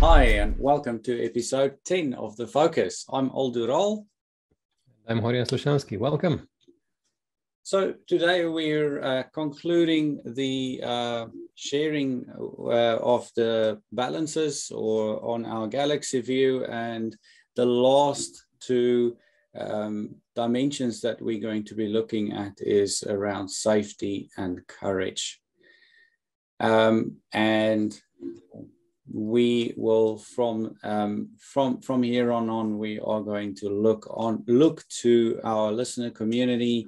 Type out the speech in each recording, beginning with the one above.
Hi, and welcome to episode 10 of The Focus. I'm Aldo Rall. I'm Horia Slușanschi. Welcome. So, today we're uh, concluding the uh, sharing uh, of the balances or on our galaxy view, and the last two um, dimensions that we're going to be looking at is around safety and courage. Um, and we will from um, from from here on on we are going to look on look to our listener community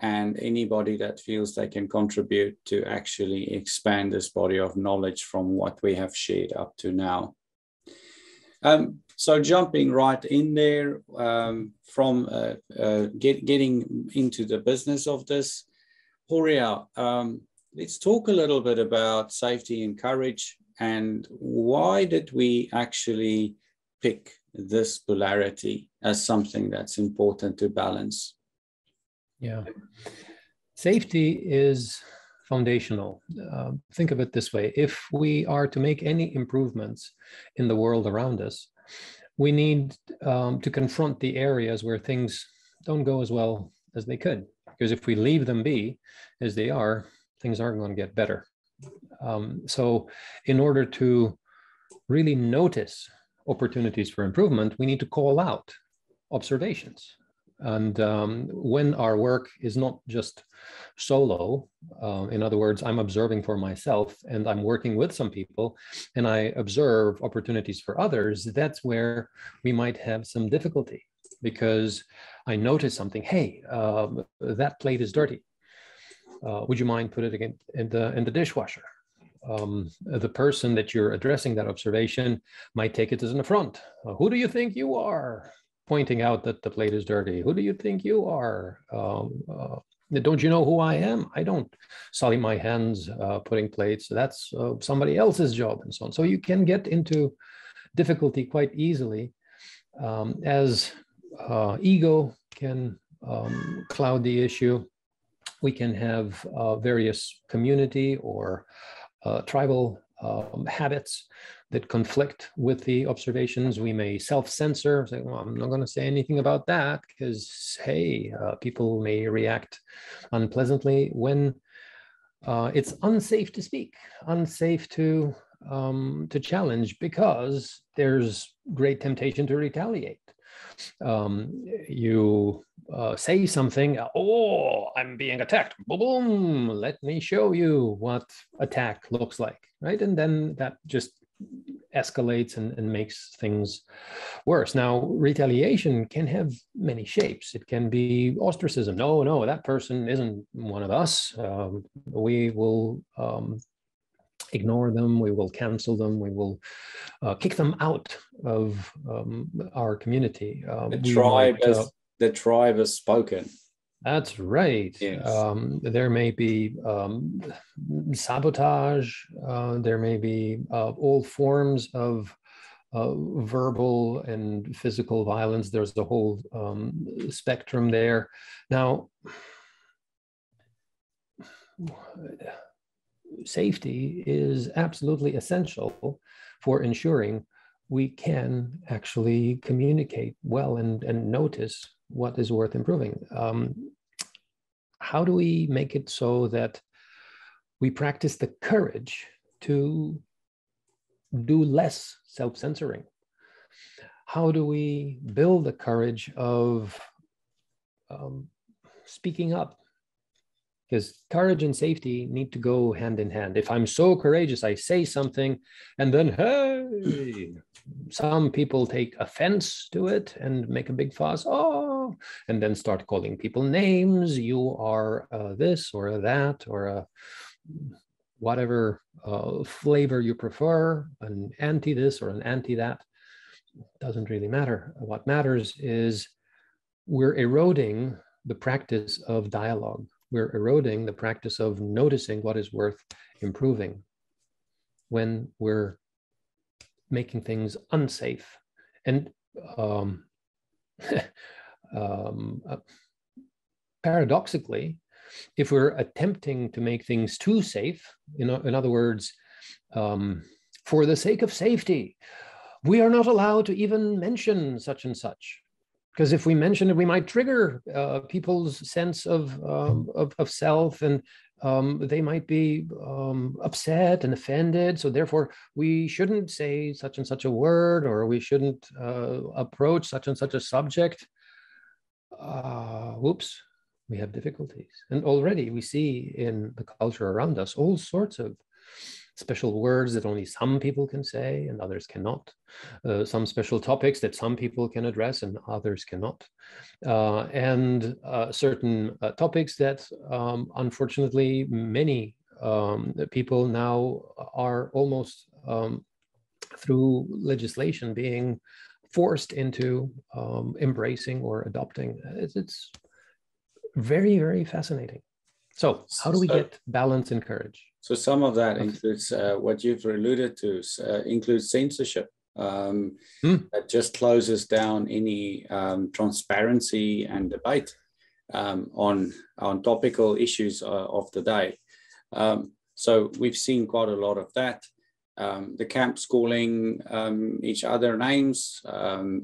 and anybody that feels they can contribute to actually expand this body of knowledge from what we have shared up to now. Um, so jumping right in there um, from uh, uh, get, getting into the business of this, Horia, um, let's talk a little bit about safety and courage and why did we actually pick this polarity as something that's important to balance? Yeah. Safety is foundational. Uh, think of it this way if we are to make any improvements in the world around us, we need um, to confront the areas where things don't go as well as they could. Because if we leave them be as they are, things aren't going to get better. Um, so, in order to really notice opportunities for improvement, we need to call out observations. And um, when our work is not just solo, uh, in other words, I'm observing for myself and I'm working with some people and I observe opportunities for others, that's where we might have some difficulty because I notice something. Hey, um, that plate is dirty. Uh, would you mind put it again in the in the dishwasher? Um, the person that you're addressing that observation might take it as an affront. Uh, who do you think you are? pointing out that the plate is dirty. Who do you think you are? Um, uh, don't you know who I am? I don't sully my hands uh, putting plates. That's uh, somebody else's job and so on. So you can get into difficulty quite easily um, as uh, ego can um, cloud the issue. We can have uh, various community or uh, tribal um, habits that conflict with the observations. We may self censor, say, well, I'm not going to say anything about that because, hey, uh, people may react unpleasantly when uh, it's unsafe to speak, unsafe to um, to challenge because there's great temptation to retaliate. Um, you uh, say something, oh, I'm being attacked. Boom, boom, let me show you what attack looks like, right? And then that just escalates and, and makes things worse. Now, retaliation can have many shapes. It can be ostracism. No, no, that person isn't one of us. Um, we will um, ignore them. We will cancel them. We will uh, kick them out of um, our community. Uh, the tribe uh, the tribe has spoken. That's right. Yes. Um, there may be um, sabotage. Uh, there may be uh, all forms of uh, verbal and physical violence. There's the whole um, spectrum there. Now, safety is absolutely essential for ensuring we can actually communicate well and, and notice what is worth improving. Um, how do we make it so that we practice the courage to do less self censoring? How do we build the courage of um, speaking up because courage and safety need to go hand in hand. If I'm so courageous, I say something, and then, hey, some people take offense to it and make a big fuss, oh, and then start calling people names. You are uh, this or that or a whatever uh, flavor you prefer, an anti this or an anti that. Doesn't really matter. What matters is we're eroding the practice of dialogue we're eroding the practice of noticing what is worth improving when we're making things unsafe. And um, um, uh, paradoxically, if we're attempting to make things too safe, know, in other words, um, for the sake of safety, we are not allowed to even mention such and such because if we mention it, we might trigger uh, people's sense of, um, of, of self and um, they might be um, upset and offended. So therefore, we shouldn't say such and such a word, or we shouldn't uh, approach such and such a subject. Uh, whoops, we have difficulties. And already we see in the culture around us all sorts of special words that only some people can say and others cannot, uh, some special topics that some people can address and others cannot, uh, and uh, certain uh, topics that um, unfortunately many um, people now are almost um, through legislation being forced into um, embracing or adopting. It's, it's very, very fascinating. So, how do we get balance and courage? So some of that includes uh, what you've alluded to, uh, includes censorship. Um, mm. That just closes down any um, transparency and debate um, on on topical issues uh, of the day. Um, so we've seen quite a lot of that. Um, the camps calling um, each other names,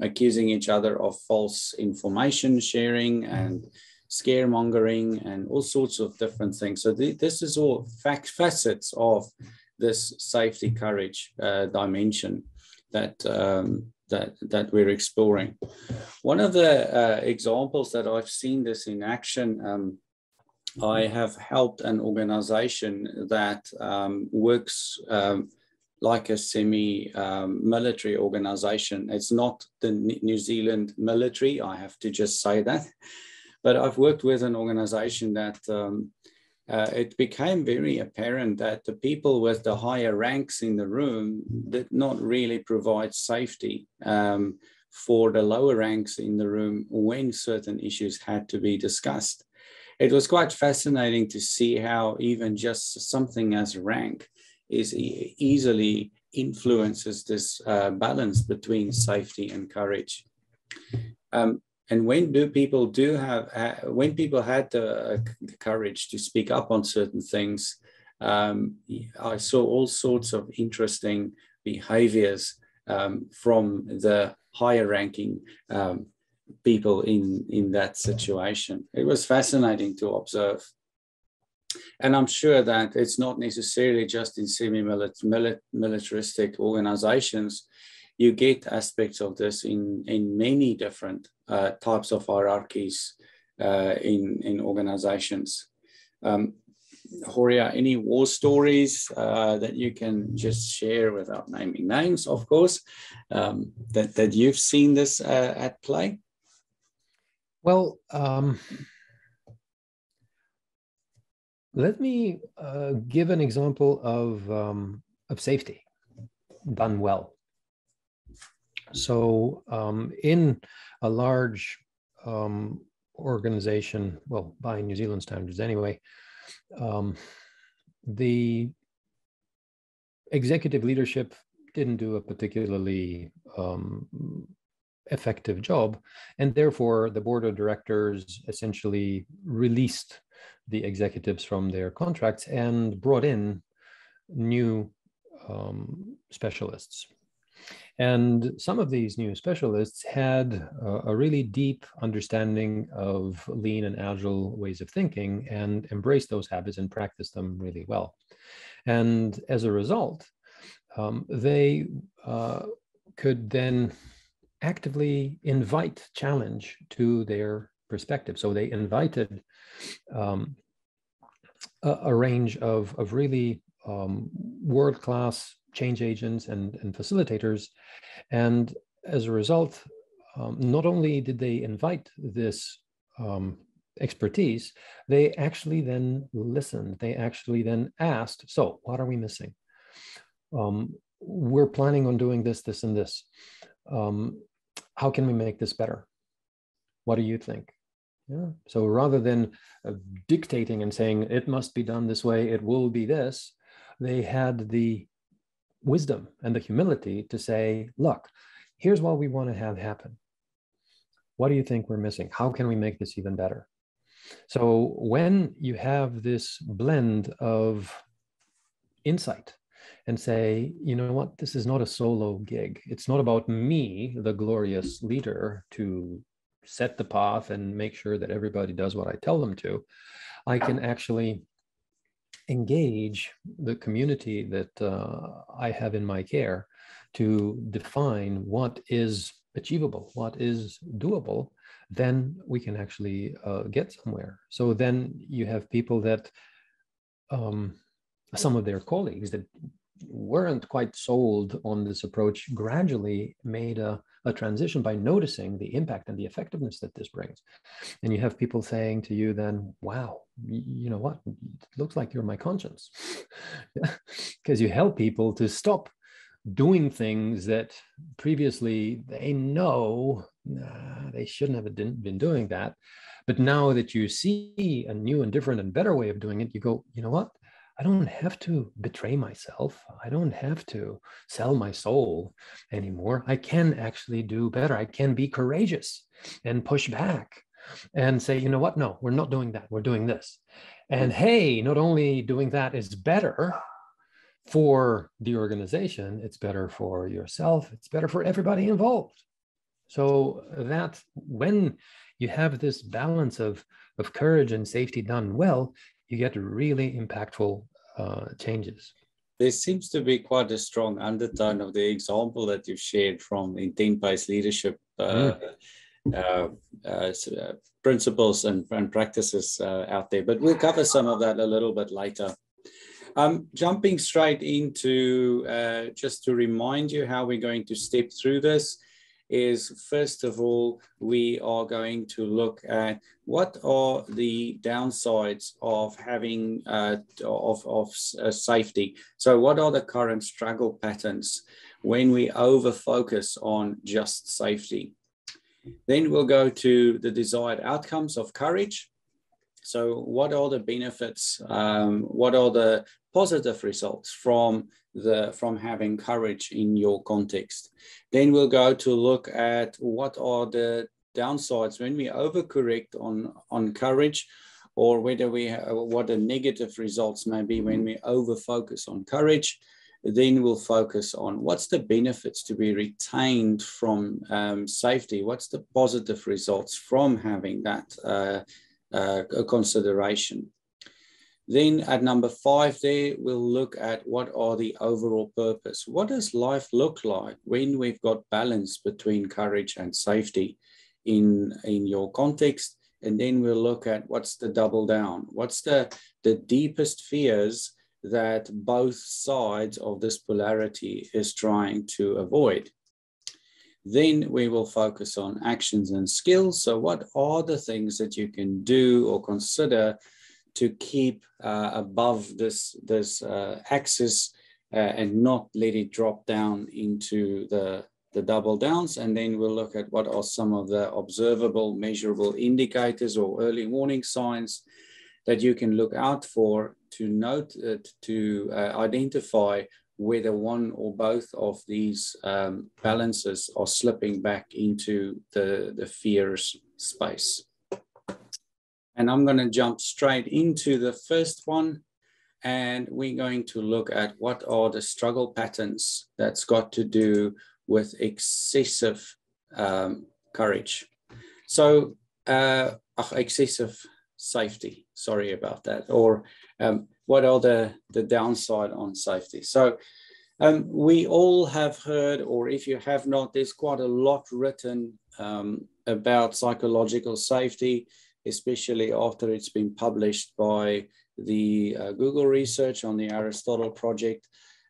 accusing each other of false information sharing and scaremongering and all sorts of different things. So the, this is all facets of this safety courage uh, dimension that um, that that we're exploring. One of the uh, examples that I've seen this in action. Um, I have helped an organization that um, works um, like a semi-military um, organization. It's not the New Zealand military. I have to just say that. But I've worked with an organization that um, uh, it became very apparent that the people with the higher ranks in the room did not really provide safety um, for the lower ranks in the room when certain issues had to be discussed. It was quite fascinating to see how even just something as rank is easily influences this uh, balance between safety and courage. Um, and when do people do have when people had the, the courage to speak up on certain things um, i saw all sorts of interesting behaviors um, from the higher ranking um, people in in that situation it was fascinating to observe and i'm sure that it's not necessarily just in semi-militaristic organizations you get aspects of this in, in many different uh, types of hierarchies uh, in, in organizations. Um, Horia, any war stories uh, that you can just share without naming names, of course, um, that, that you've seen this uh, at play? Well, um, let me uh, give an example of, um, of safety done well. So um, in a large um, organization, well, by New Zealand standards anyway, um, the executive leadership didn't do a particularly um, effective job. And therefore, the board of directors essentially released the executives from their contracts and brought in new um, specialists. And some of these new specialists had a really deep understanding of lean and agile ways of thinking and embraced those habits and practiced them really well. And as a result, um, they uh, could then actively invite challenge to their perspective. So they invited um, a, a, range of, of really um, world-class change agents and, and facilitators. And as a result, um, not only did they invite this um, expertise, they actually then listened. They actually then asked, so what are we missing? Um, we're planning on doing this, this, and this. Um, how can we make this better? What do you think? Yeah. So rather than uh, dictating and saying it must be done this way, it will be this, they had the wisdom and the humility to say, look, here's what we want to have happen. What do you think we're missing? How can we make this even better? So when you have this blend of insight and say, you know what, this is not a solo gig. It's not about me, the glorious leader, to set the path and make sure that everybody does what I tell them to. I can actually engage the community that uh, I have in my care to define what is achievable, what is doable, then we can actually uh, get somewhere. So then you have people that um, some of their colleagues that weren't quite sold on this approach gradually made a, a transition by noticing the impact and the effectiveness that this brings. And you have people saying to you then, wow, you know what, it looks like you're my conscience. Because you help people to stop doing things that previously they know nah, they shouldn't have been doing that. But now that you see a new and different and better way of doing it, you go, you know what? I don't have to betray myself. I don't have to sell my soul anymore. I can actually do better. I can be courageous and push back and say, you know what? No, we're not doing that. We're doing this. And mm. hey, not only doing that is better for the organization, it's better for yourself, it's better for everybody involved. So that when you have this balance of, of courage and safety done well, you get really impactful uh, changes. There seems to be quite a strong undertone of the example that you've shared from intent-based leadership uh, mm. uh, uh principles and, and practices uh, out there. But we'll cover some of that a little bit later. Um, jumping straight into uh, just to remind you how we're going to step through this is first of all, we are going to look at what are the downsides of having uh, of, of uh, safety. So what are the current struggle patterns when we over focus on just safety? Then we'll go to the desired outcomes of courage. So what are the benefits? Um, what are the positive results from the from having courage in your context. Then we'll go to look at what are the downsides when we overcorrect on, on courage or whether we what the negative results may be when we overfocus on courage. Then we'll focus on what's the benefits to be retained from um, safety. What's the positive results from having that uh, uh, consideration. Then at number five there, we'll look at what are the overall purpose. What does life look like when we've got balance between courage and safety in, in your context? And then we'll look at what's the double down? What's the, the deepest fears that both sides of this polarity is trying to avoid? Then we will focus on actions and skills. So what are the things that you can do or consider to keep uh, above this, this uh, axis uh, and not let it drop down into the, the double downs. And then we'll look at what are some of the observable, measurable indicators or early warning signs that you can look out for to note, uh, to uh, identify whether one or both of these um, balances are slipping back into the, the fears space. And I'm going to jump straight into the first one. And we're going to look at what are the struggle patterns that's got to do with excessive um, courage. So, uh, excessive safety, sorry about that. Or um, what are the, the downside on safety? So, um, we all have heard, or if you have not, there's quite a lot written um, about psychological safety especially after it's been published by the uh, Google research on the Aristotle project.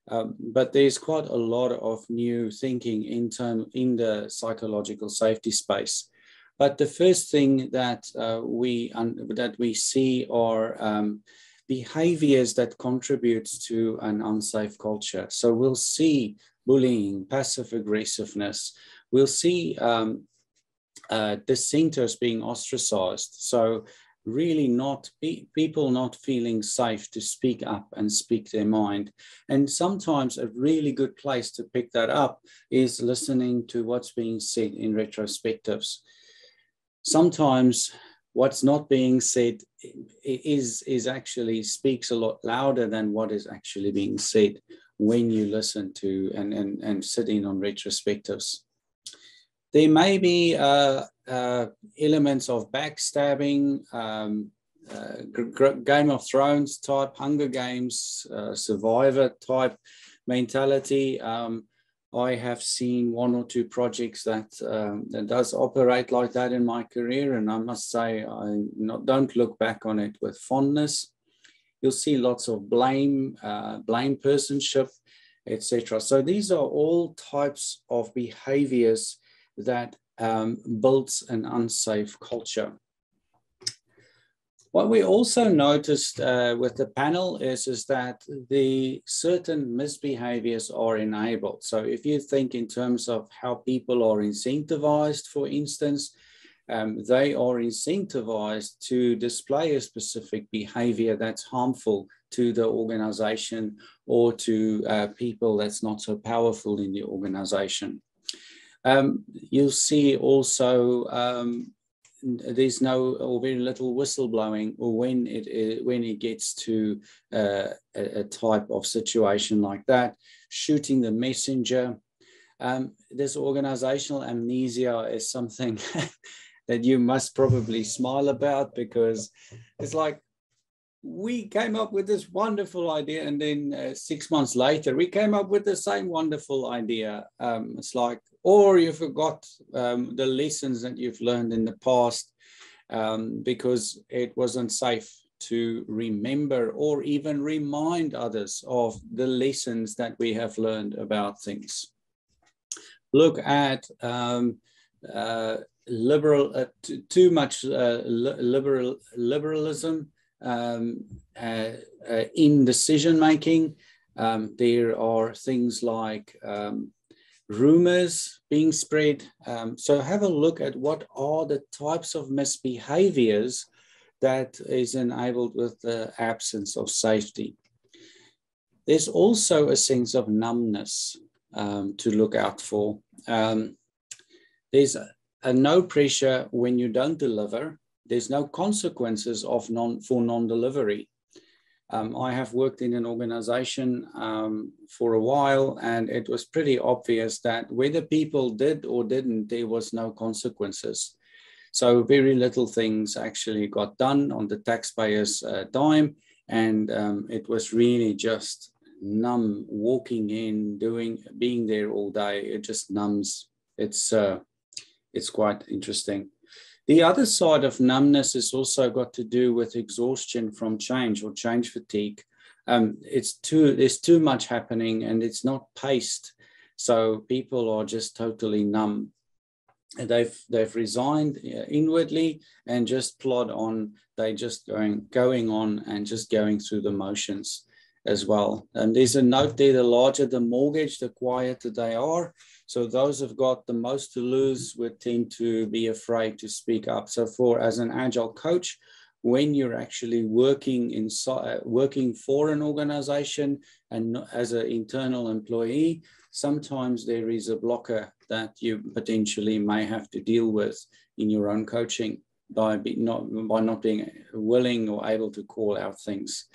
Um, but there's quite a lot of new thinking in, term, in the psychological safety space. But the first thing that uh, we that we see are um, behaviors that contributes to an unsafe culture. So we'll see bullying, passive aggressiveness. We'll see um, uh, dissenters being ostracized. So really not be, people not feeling safe to speak up and speak their mind. And sometimes a really good place to pick that up is listening to what's being said in retrospectives. Sometimes what's not being said is, is actually speaks a lot louder than what is actually being said. when you listen to and, and, and sit in on retrospectives. There may be uh, uh, elements of backstabbing, um, uh, Game of Thrones type, Hunger Games, Survivor type mentality. Um, I have seen one or two projects that um, that does operate like that in my career, and I must say I not, don't look back on it with fondness. You'll see lots of blame, uh, blame personship, etc. So these are all types of behaviors that um, builds an unsafe culture. What we also noticed uh, with the panel is, is that the certain misbehaviors are enabled. So if you think in terms of how people are incentivized, for instance, um, they are incentivized to display a specific behavior that's harmful to the organization or to uh, people that's not so powerful in the organization. Um, you'll see also um, there's no or very little whistleblowing or when it when it gets to uh, a, a, type of situation like that, shooting the messenger. Um, this organizational amnesia is something that you must probably smile about because it's like we came up with this wonderful idea and then uh, six months later we came up with the same wonderful idea. Um, it's like or you forgot um, the lessons that you've learned in the past um, because it wasn't safe to remember or even remind others of the lessons that we have learned about things. Look at um, uh, liberal, uh, too, too, much uh, liberal liberalism um, uh, uh, in decision making. Um, there are things like um, rumors being spread. Um, so have a look at what are the types of misbehaviors that is enabled with the absence of safety. There's also a sense of numbness um, to look out for. Um, there's and no pressure when you don't deliver. There's no consequences of non for non-delivery. Um, I have worked in an organization um, for a while, and it was pretty obvious that whether people did or didn't, there was no consequences. So very little things actually got done on the taxpayer's uh, dime, and um, it was really just numb. Walking in, doing, being there all day, it just numbs. It's uh, it's quite interesting. The other side of numbness has also got to do with exhaustion from change or change fatigue. Um, it's too there's too much happening and it's not paced, so people are just totally numb. They've they've resigned uh, inwardly and just plod on. They just going going on and just going through the motions as well. And there's a note there: the larger the mortgage, the quieter they are. So those who've got the most to lose would tend to be afraid to speak up. So for as an agile coach, when you're actually working in uh, working for an organization and as an internal employee, sometimes there is a blocker that you potentially may have to deal with in your own coaching by not by not being willing or able to call out things.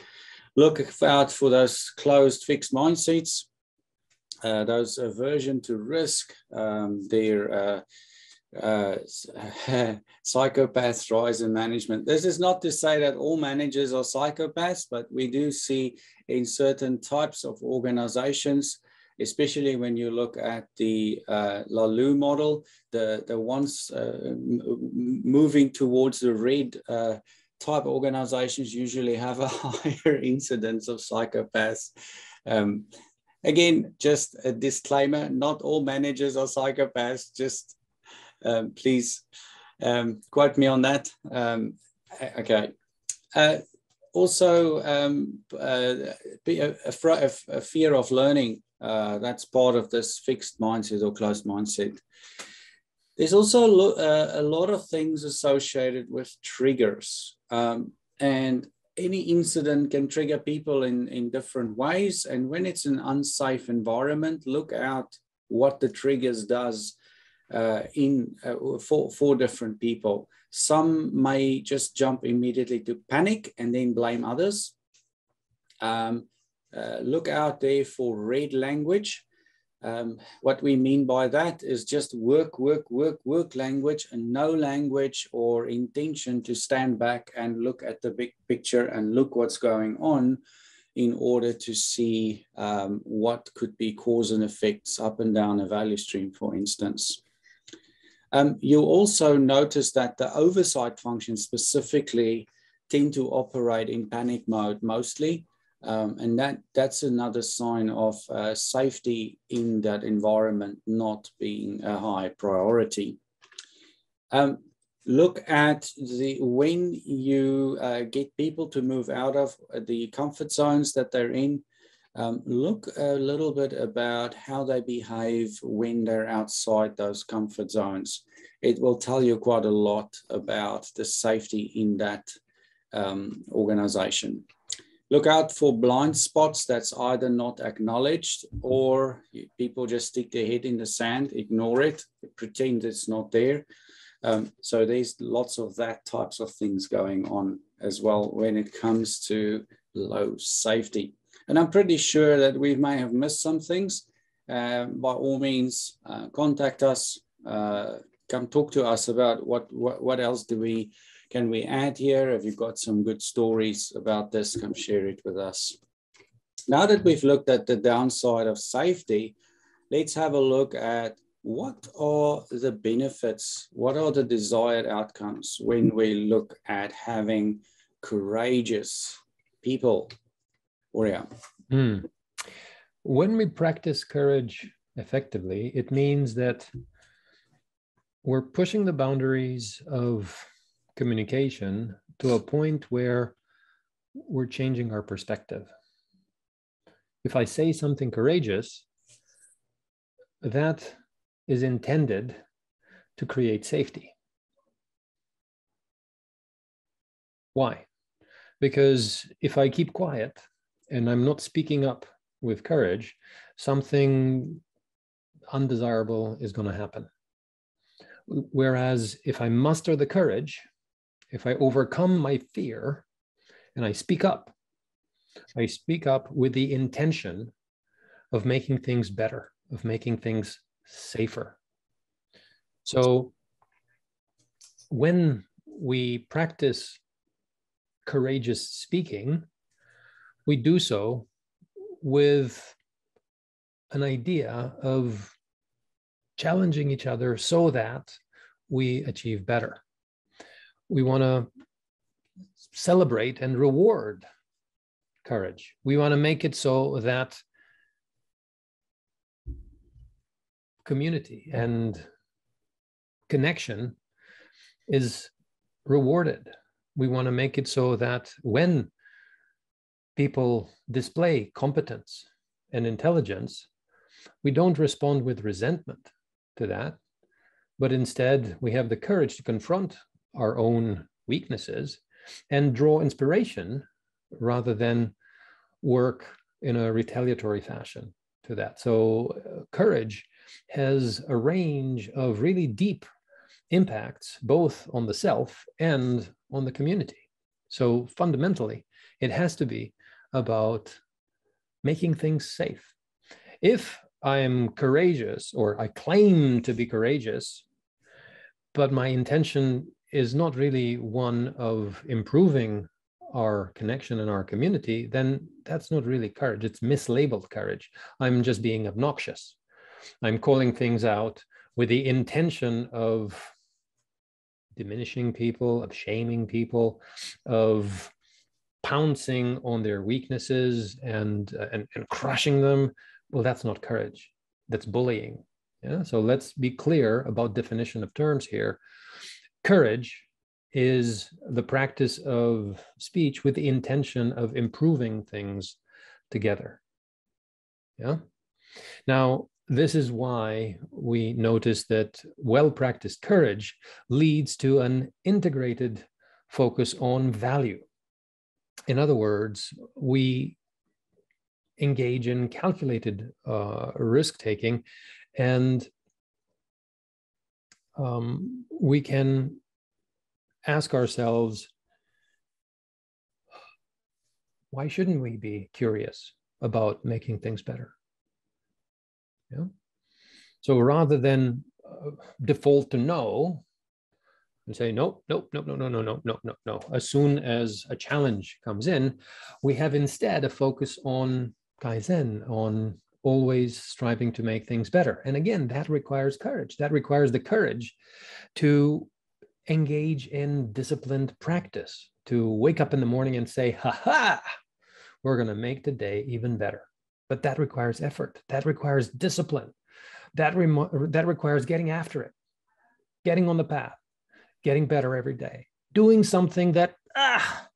Look out for those closed fixed mindsets uh, those aversion to risk, um, their uh, uh, psychopaths rise in management. This is not to say that all managers are psychopaths, but we do see in certain types of organizations, especially when you look at the uh, Laloux model, the, the ones uh, moving towards the red uh, type organizations usually have a higher incidence of psychopaths. Um, Again, just a disclaimer, not all managers are psychopaths, just um, please um, quote me on that. Um, okay. Uh, also, um, uh, a, a, fear of learning, uh, that's part of this fixed mindset or closed mindset. There's also a, uh, lot of things associated with triggers. Um, and any incident can trigger people in, in different ways. And when it's an unsafe environment, look out what the triggers does uh, in uh, for, for different people. Some may just jump immediately to panic and then blame others. Um, uh, look out there for red language. Um, what we mean by that is just work, work, work, work language and no language or intention to stand back and look at the big picture and look what's going on in order to see um, what could be cause and effects up and down a value stream, for instance. Um, you'll also notice that the oversight functions specifically tend to operate in panic mode mostly. Um, and that, that's another sign of uh, safety in that environment not being a high priority. Um, look at the when you uh, get people to move out of the comfort zones that they're in, um, look a little bit about how they behave when they're outside those comfort zones. It will tell you quite a lot about the safety in that um, organization. Look out for blind spots that's either not acknowledged or people just stick their head in the sand, ignore it, pretend it's not there. Um, so there's lots of that types of things going on as well when it comes to low safety. And I'm pretty sure that we may have missed some things. Uh, by all means, uh, contact us, uh, come talk to us about what, what, what else do we, can we add here? Have you got some good stories about this? Come share it with us. Now that we've looked at the downside of safety, let's have a look at what are the benefits? What are the desired outcomes when we look at having courageous people? Horia. Mm. When we practice courage effectively, it means that we're pushing the boundaries of communication to a point where we're changing our perspective. If I say something courageous, that is intended to create safety. Why? Because if I keep quiet and I'm not speaking up with courage, something undesirable is going to happen. Whereas if I muster the courage, if I overcome my fear and I speak up, I speak up with the intention of making things better, of making things safer. So when we practice courageous speaking, we do so with an idea of challenging each other so that we achieve better. We want to celebrate and reward courage. We want to make it so that community and connection is rewarded. We want to make it so that when people display competence and intelligence, we don't respond with resentment to that, but instead we have the courage to confront our own weaknesses and draw inspiration rather than work in a retaliatory fashion to that. So, uh, courage has a range of really deep impacts, both on the self and on the community. So fundamentally, it has to be about making things safe. If I'm courageous or I claim to be courageous, but my intention is not really one of improving our connection in our community, then that's not really courage. It's mislabeled courage. I'm just being obnoxious. I'm calling things out with the intention of diminishing people, of shaming people, of pouncing on their weaknesses and, uh, and, and crushing them. Well, that's not courage. That's bullying. Yeah. So let's be clear about definition of terms here. Courage is the practice of speech with the intention of improving things together. Yeah. Now, this is why we notice that well practiced courage leads to an integrated focus on value. In other words, we engage in calculated uh, risk taking and um, we can ask ourselves why shouldn't we be curious? about making things better. Yeah. So rather than uh, default to no and say nope, nope, nope, no, no, no, no, no, no, no. As soon as a challenge comes in, we have instead a focus on kaizen, on always striving to make things better. And again, that requires courage. That requires the courage to engage in disciplined practice, to wake up in the morning and say, ha ha, we're going to make the day even better. But that requires effort. That requires discipline. That, rem- that requires getting after it, getting on the path, getting better every day, doing something that, ah,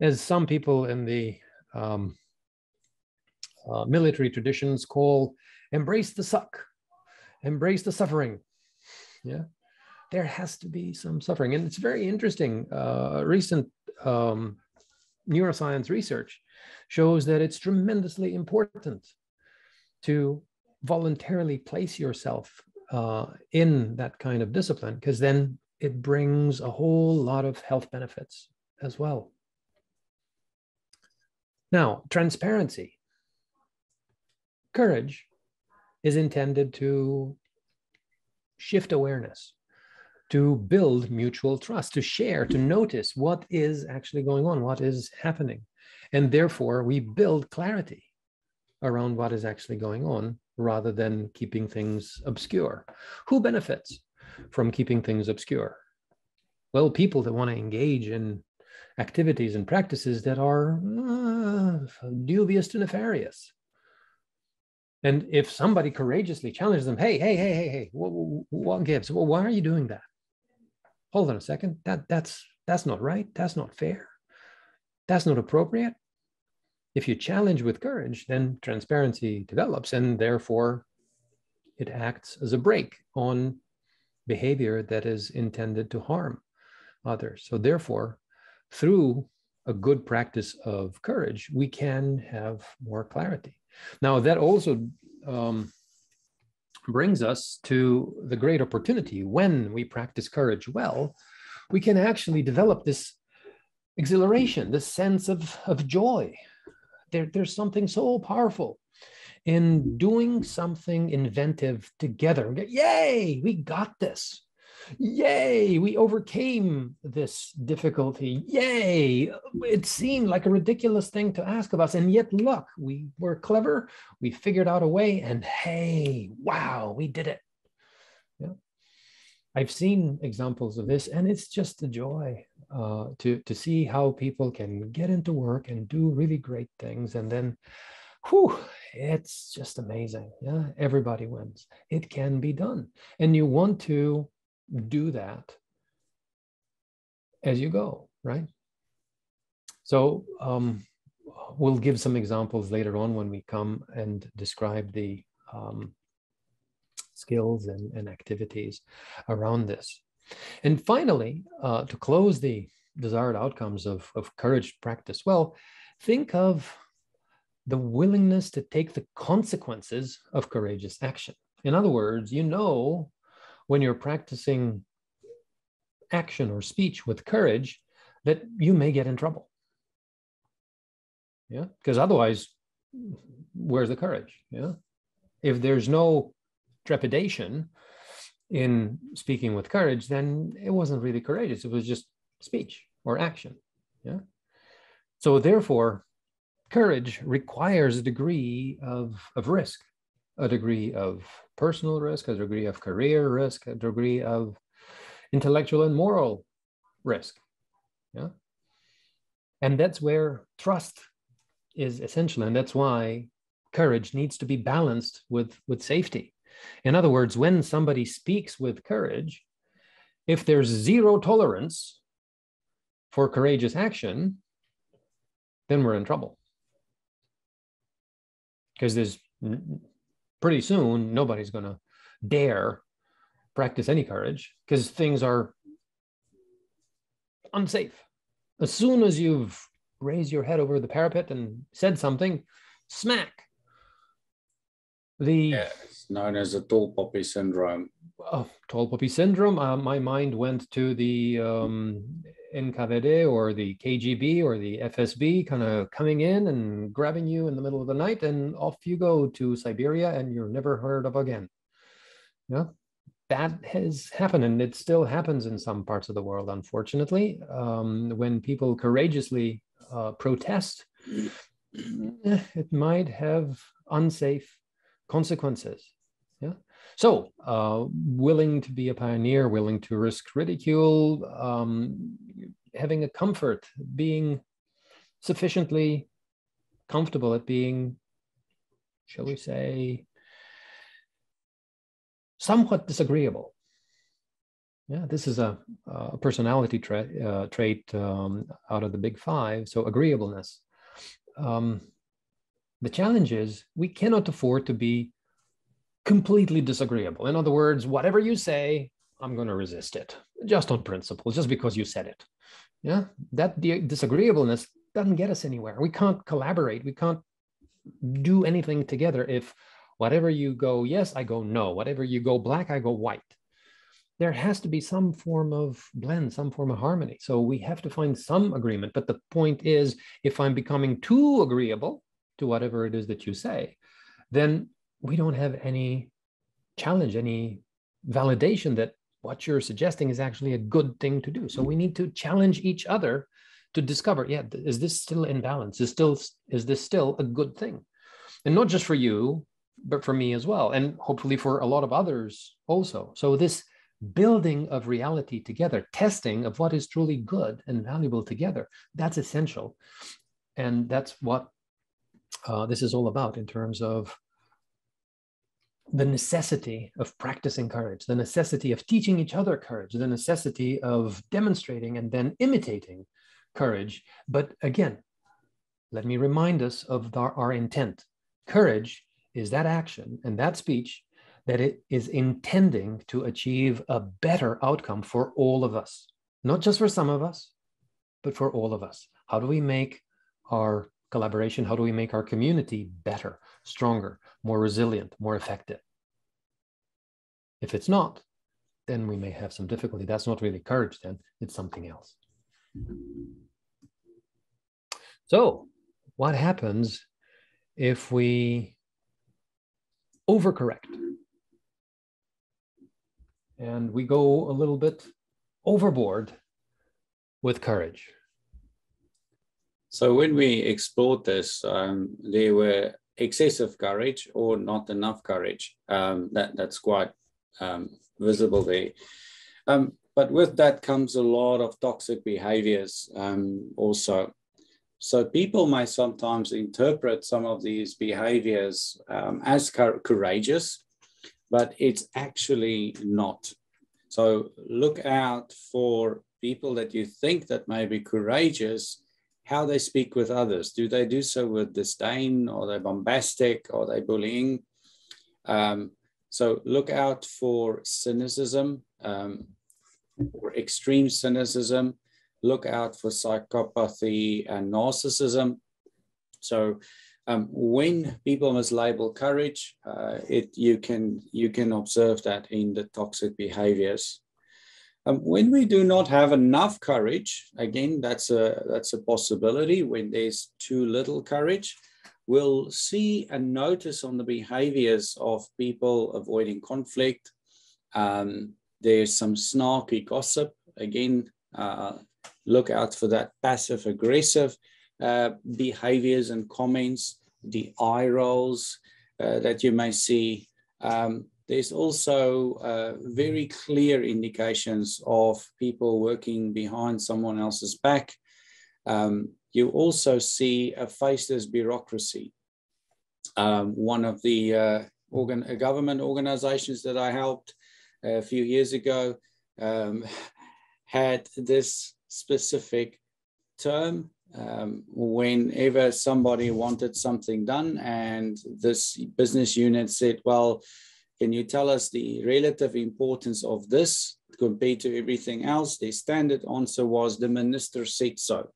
as some people in the um, uh, military traditions call embrace the suck, embrace the suffering. Yeah, there has to be some suffering. And it's very interesting. Uh, recent um, neuroscience research shows that it's tremendously important to voluntarily place yourself uh, in that kind of discipline because then it brings a whole lot of health benefits as well. Now, transparency. Courage is intended to shift awareness, to build mutual trust, to share, to notice what is actually going on, what is happening. And therefore, we build clarity around what is actually going on rather than keeping things obscure. Who benefits from keeping things obscure? Well, people that want to engage in activities and practices that are uh, dubious to nefarious. And if somebody courageously challenges them, hey, hey, hey, hey, hey, what, what gives? Well, why are you doing that? Hold on a second. That that's that's not right. That's not fair. That's not appropriate. If you challenge with courage, then transparency develops, and therefore it acts as a brake on behavior that is intended to harm others. So therefore, through a good practice of courage, we can have more clarity. Now, that also um, brings us to the great opportunity when we practice courage well, we can actually develop this exhilaration, this sense of, of joy. There, there's something so powerful in doing something inventive together. Yay, we got this. Yay, we overcame this difficulty. Yay, it seemed like a ridiculous thing to ask of us. And yet, look, we were clever. We figured out a way. And hey, wow, we did it. Yeah. I've seen examples of this, and it's just a joy uh, to, to see how people can get into work and do really great things. And then, whew, it's just amazing. Yeah, everybody wins. It can be done. And you want to do that as you go, right? So um, we'll give some examples later on when we come and describe the um, skills and, and, activities around this. And finally, uh, to close the desired outcomes of, of courage practice, well, think of the willingness to take the consequences of courageous action. In other words, you know when you're practicing action or speech with courage that you may get in trouble. Yeah, because otherwise, where's the courage? Yeah, if there's no trepidation in speaking with courage, then it wasn't really courageous. It was just speech or action. Yeah. So therefore, courage requires a degree of, of risk a degree of personal risk, a degree of career risk, a degree of intellectual and moral risk. Yeah. And that's where trust is essential. And that's why courage needs to be balanced with, with safety. In other words, when somebody speaks with courage, if there's zero tolerance for courageous action, then we're in trouble. Because there's pretty soon nobody's going to dare practice any courage because things are unsafe. As soon as you've raised your head over the parapet and said something, smack. The yeah, it's known as the tall poppy syndrome. Oh, tall poppy syndrome. Uh, my mind went to the um, NKVD or the KGB or the FSB kind of coming in and grabbing you in the middle of the night and off you go to Siberia and you're never heard of again. Yeah, that has happened and it still happens in some parts of the world, unfortunately. Um, when people courageously uh, protest, eh, it might have unsafe consequences. So, uh, willing to be a pioneer, willing to risk ridicule, um, having a comfort, being sufficiently comfortable at being, shall we say, somewhat disagreeable. Yeah, this is a, a personality tra uh, trait um, out of the big five. So agreeableness. Um, the challenge is we cannot afford to be completely disagreeable. In other words, whatever you say, I'm going to resist it just on principle, just because you said it. Yeah, that disagreeableness doesn't get us anywhere. We can't collaborate. We can't do anything together if whatever you go yes, I go no. Whatever you go black, I go white. There has to be some form of blend, some form of harmony. So we have to find some agreement. But the point is, if I'm becoming too agreeable to whatever it is that you say, then we don't have any challenge, any validation that what you're suggesting is actually a good thing to do. So we need to challenge each other to discover, yeah, is this still in balance? Is still is this still a good thing? And not just for you, but for me as well, and hopefully for a lot of others also. So this building of reality together, testing of what is truly good and valuable together, that's essential. And that's what uh, this is all about in terms of the necessity of practicing courage, the necessity of teaching each other courage, the necessity of demonstrating and then imitating courage. But again, let me remind us of our, intent. Courage is that action and that speech that it is intending to achieve a better outcome for all of us, not just for some of us, but for all of us. How do we make our collaboration? How do we make our community better, stronger, more resilient, more effective? If it's not, then we may have some difficulty. That's not really courage, then, it's something else. So, what happens if we overcorrect and we go a little bit overboard with courage? So when we explored this, um, there were excessive courage or not enough courage. Um, that that's quite um, visible there. Um, but with that comes a lot of toxic behaviors um, also. So people may sometimes interpret some of these behaviors um, as courageous, but it's actually not. So look out for people that you think that may be courageous how they speak with others. Do they do so with disdain? or they bombastic? or they bullying? Um, so look out for cynicism um, or extreme cynicism. Look out for psychopathy and narcissism. So um, when people mislabel courage, uh, it you can you can observe that in the toxic behaviors. Um, when we do not have enough courage, again, that's a, that's a possibility when there's too little courage, we'll see and notice on the behaviors of people avoiding conflict. Um, there's some snarky gossip. Again, uh, look out for that passive aggressive uh, behaviors and comments, the eye rolls uh, that you may see. Um, there's also uh, very clear indications of people working behind someone else's back. Um, you also see a faceless bureaucracy. Um, one of the uh, organ uh, government organizations that I helped a few years ago um, had this specific term um, whenever somebody wanted something done and this business unit said, well, can you tell us the relative importance of this compared to everything else? The standard answer was the minister said so.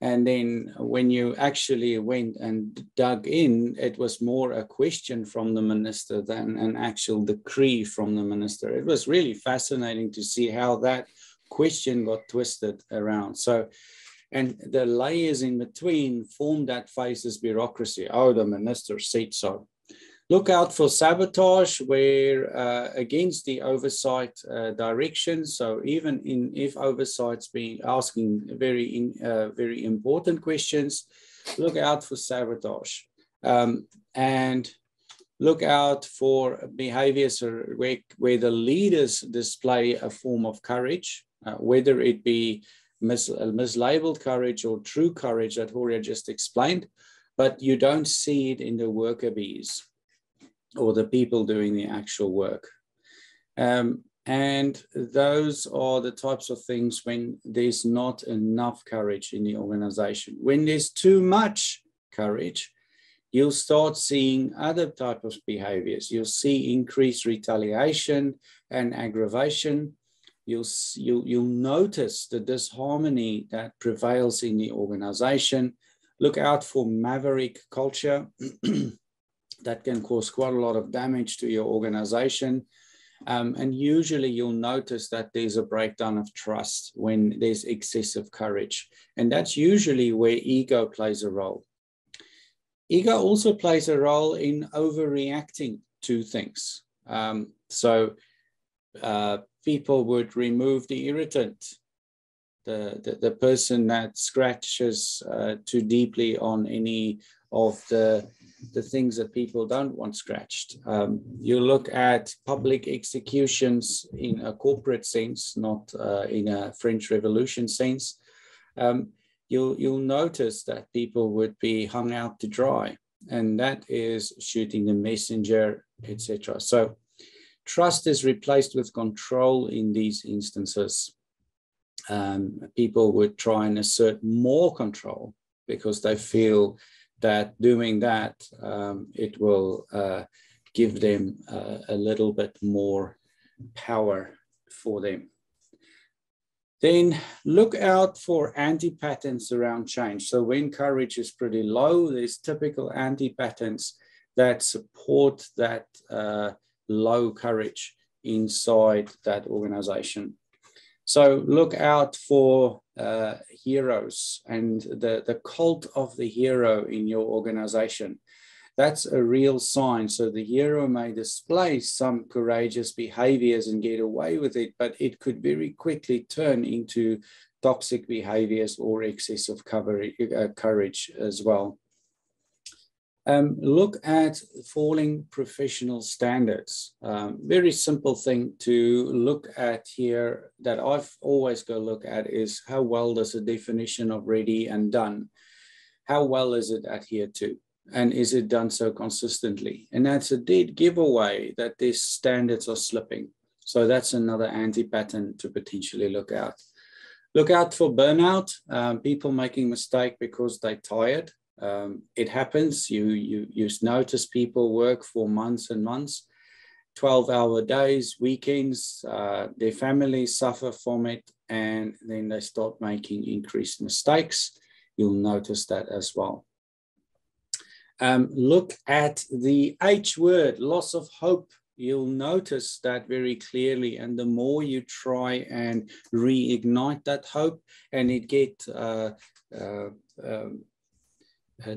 And then when you actually went and dug in, it was more a question from the minister than an actual decree from the minister. It was really fascinating to see how that question got twisted around. So, and the layers in between form that faces bureaucracy. Oh, the minister said so. Look out for sabotage where uh, against the oversight uh, direction. So even in if oversight's being asking very in, uh, very important questions, look out for sabotage. Um, and look out for behaviors where, where the leaders display a form of courage, uh, whether it be mis mislabeled courage or true courage that Horia just explained, but you don't see it in the worker bees or the people doing the actual work. Um, and those are the types of things when there's not enough courage in the organization. When there's too much courage, you'll start seeing other type of behaviors. You'll see increased retaliation and aggravation. You'll, you'll, you'll notice the disharmony that prevails in the organization. Look out for maverick culture that can cause quite a lot of damage to your organization. Um, and usually you'll notice that there's a breakdown of trust when there's excessive courage. And that's usually where ego plays a role. Ego also plays a role in overreacting to things. Um, so uh, people would remove the irritant, the, the, the person that scratches uh, too deeply on any of the the things that people don't want scratched. Um, you look at public executions in a corporate sense, not uh, in a French Revolution sense. Um, you'll, you'll notice that people would be hung out to dry, and that is shooting the messenger, etc. So trust is replaced with control in these instances. Um, people would try and assert more control because they feel that doing that, um, it will uh, give them uh, a little bit more power for them. Then look out for anti-patterns around change. So when courage is pretty low, there's typical anti-patterns that support that uh, low courage inside that organization. So look out for uh, heroes and the, the cult of the hero in your organization. That's a real sign. So the hero may display some courageous behaviors and get away with it, but it could very quickly turn into toxic behaviors or excessive cover, uh, courage as well. Um, look at falling professional standards. Um, very simple thing to look at here that I've always go look at is how well does the definition of ready and done, how well is it adhered to? And is it done so consistently? And that's a dead giveaway that these standards are slipping. So that's another anti-pattern to potentially look at. Look out for burnout, um, people making mistake because they're tired um, it happens. You, you, you notice people work for months and months, 12 hour days, weekends, uh, their families suffer from it, and then they start making increased mistakes. You'll notice that as well. Um, look at the H word, loss of hope. You'll notice that very clearly. And the more you try and reignite that hope and it get uh, uh, um,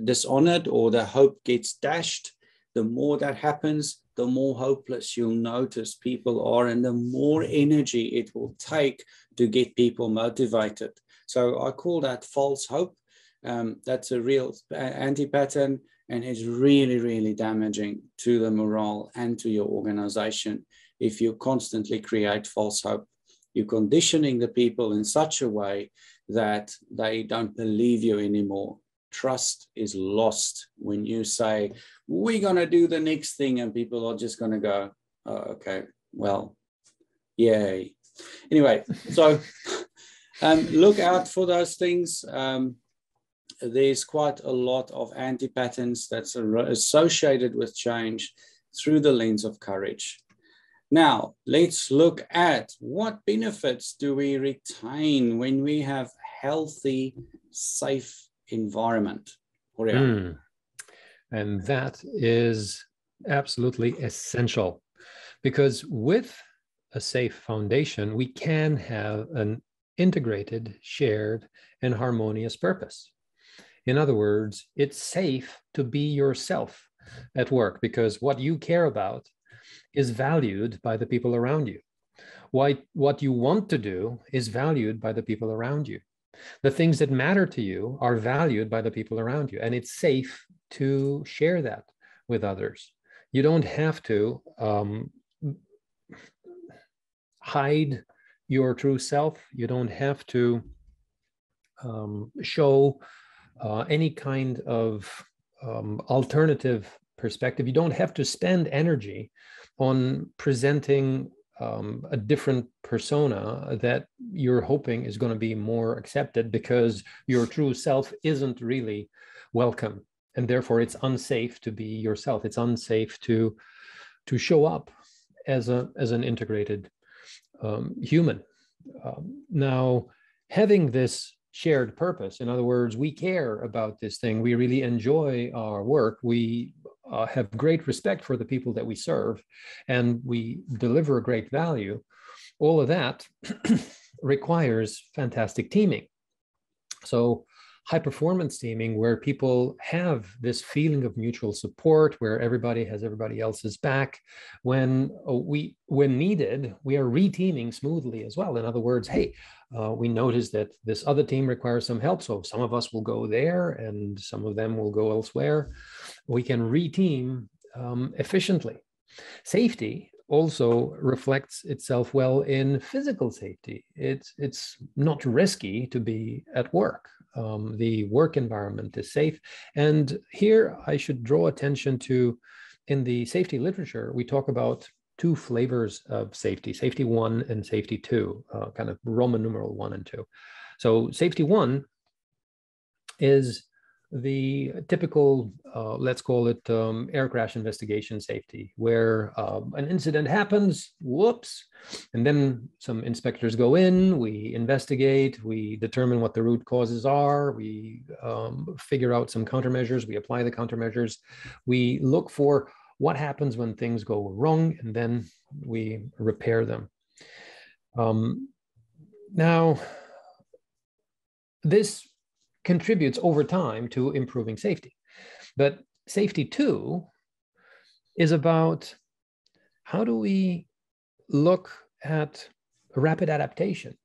dishonored or the hope gets dashed, the more that happens, the more hopeless you'll notice people are, and the more energy it will take to get people motivated. So I call that false hope. Um, that's a real anti pattern, and it's really, really damaging to the morale and to your organization if you constantly create false hope. You're conditioning the people in such a way that they don't believe you anymore trust is lost when you say, we're going to do the next thing, and people are just going to go, oh, okay, well, yay. Anyway, so um, look out for those things. Um, there's quite a lot of anti patterns that's associated with change through the lens of courage. Now, let's look at what benefits do we retain when we have healthy, safe environment. Mm. And that is absolutely essential because with a safe foundation, we can have an integrated, shared, and harmonious purpose. In other words, it's safe to be yourself at work because what you care about is valued by the people around you. Why, what you want to do is valued by the people around you. The things that matter to you are valued by the people around you, and it's safe to share that with others. You don't have to um, hide your true self. You don't have to um, show uh, any kind of um, alternative perspective. You don't have to spend energy on presenting um, a different persona that you're hoping is going to be more accepted because your true self isn't really welcome and therefore it's unsafe to be yourself. It's unsafe to to show up as a as an integrated um, human. Um, now having this shared purpose in other words we care about this thing. We really enjoy our work. We uh, have great respect for the people that we serve and we deliver great value, all of that requires fantastic teaming. So, high performance teaming, where people have this feeling of mutual support, where everybody has everybody else's back, when uh, we when needed, we are reteaming smoothly as well. In other words, hey, uh, we notice that this other team requires some help. So some of us will go there and some of them will go elsewhere. We can reteam um, efficiently. Safety also reflects itself well in physical safety. It's, it's not risky to be at work. Um, the work environment is safe. And here I should draw attention to in the safety literature, we talk about two flavors of safety safety one and safety two, uh, kind of Roman numeral one and two. So, safety one is the typical, uh, let's call it um, air crash investigation safety, where uh, an incident happens, whoops, and then some inspectors go in, we investigate, we determine what the root causes are, we um, figure out some countermeasures, we apply the countermeasures, we look for what happens when things go wrong, and then we repair them. Um, now, this contributes over time to improving safety. But safety two is about how do we look at rapid adaptation?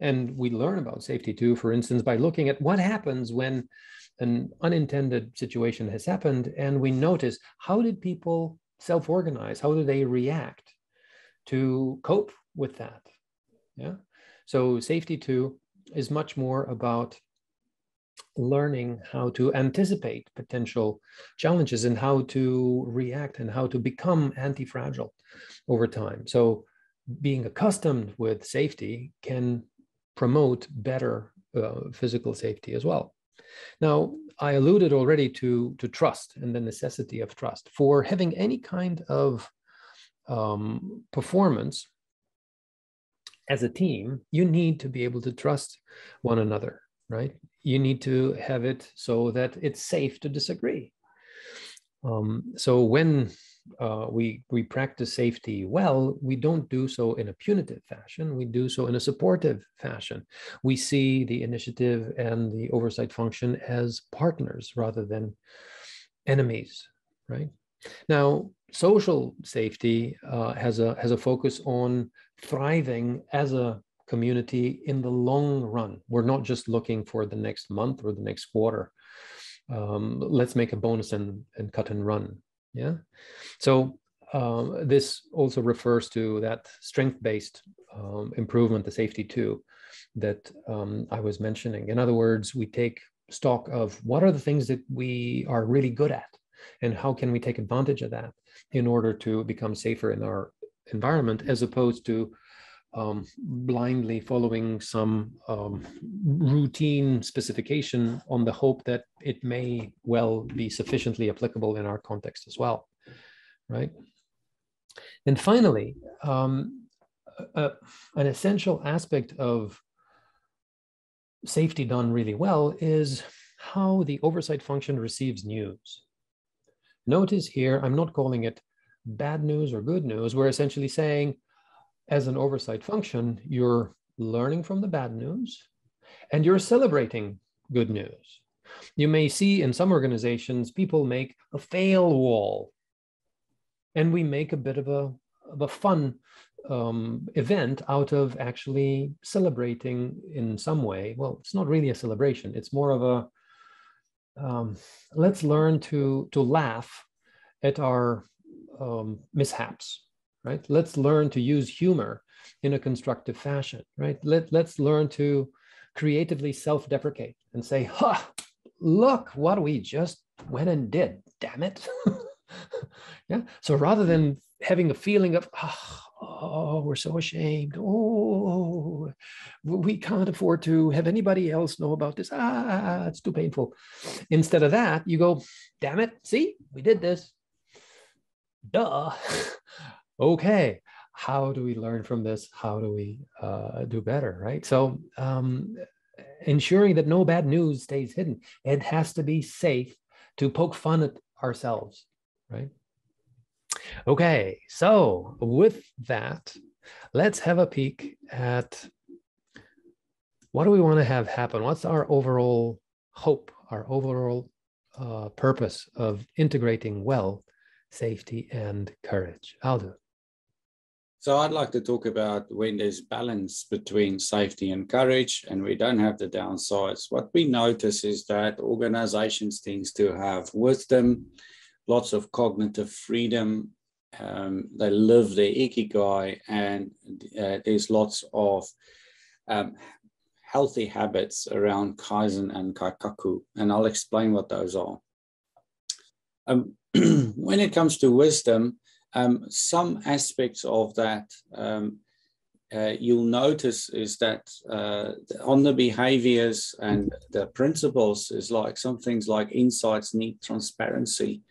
And we learn about safety two, for instance, by looking at what happens when an unintended situation has happened and we notice how did people self-organize how do they react to cope with that yeah so safety two is much more about learning how to anticipate potential challenges and how to react and how to become anti-fragile over time so being accustomed with safety can promote better uh, physical safety as well now, I alluded already to, to trust and the necessity of trust. For having any kind of um, performance as a team, you need to be able to trust one another, right? You need to have it so that it's safe to disagree. Um, so when uh, we we practice safety well, we don't do so in a punitive fashion. We do so in a supportive fashion. We see the initiative and the oversight function as partners rather than enemies, right? Now, social safety uh, has a has a focus on thriving as a community in the long run. We're not just looking for the next month or the next quarter. Um, let's make a bonus and, and cut and run yeah. So um, this also refers to that strength-based um, improvement, the safety two, that um, I was mentioning. In other words, we take stock of what are the things that we are really good at, and how can we take advantage of that in order to become safer in our environment, as opposed to um, blindly following some um, routine specification on the hope that it may well be sufficiently applicable in our context as well, right? And finally, um, an essential aspect of safety done really well is how the oversight function receives news. Notice here, I'm not calling it bad news or good news. We're essentially saying, as an oversight function, you're learning from the bad news and you're celebrating good news. You may see in some organizations, people make a fail wall. And we make a bit of a, of a fun um, event out of actually celebrating in some way. Well, it's not really a celebration. It's more of a um, let's learn to to laugh at our um, mishaps, right? Let's learn to use humor in a constructive fashion, right? Let let's learn to creatively self-deprecate and say, "Ha, look what we just went and did. Damn it." yeah. So rather than having a feeling of, oh, oh, we're so ashamed. Oh, we can't afford to have anybody else know about this. Ah, it's too painful. Instead of that, you go, damn it, see, we did this. Duh. okay. How do we learn from this? How do we uh, do better? Right. So, um, ensuring that no bad news stays hidden, it has to be safe to poke fun at ourselves. Right. Okay, so with that, let's have a peek at what do we want to have happen? What's our overall hope, our overall uh, purpose of integrating well safety and courage? Aldo. So I'd like to talk about when there's balance between safety and courage and we don't have the downsides. What we notice is that organizations tend to have wisdom, lots of cognitive freedom, um, they live their ikigai, and uh, there's lots of um, healthy habits around kaizen and kaikaku, and I'll explain what those are. Um, when it comes to wisdom, um, some aspects of that um, uh, you'll notice is that uh, on the behaviors and the principles is like some things like insights need transparency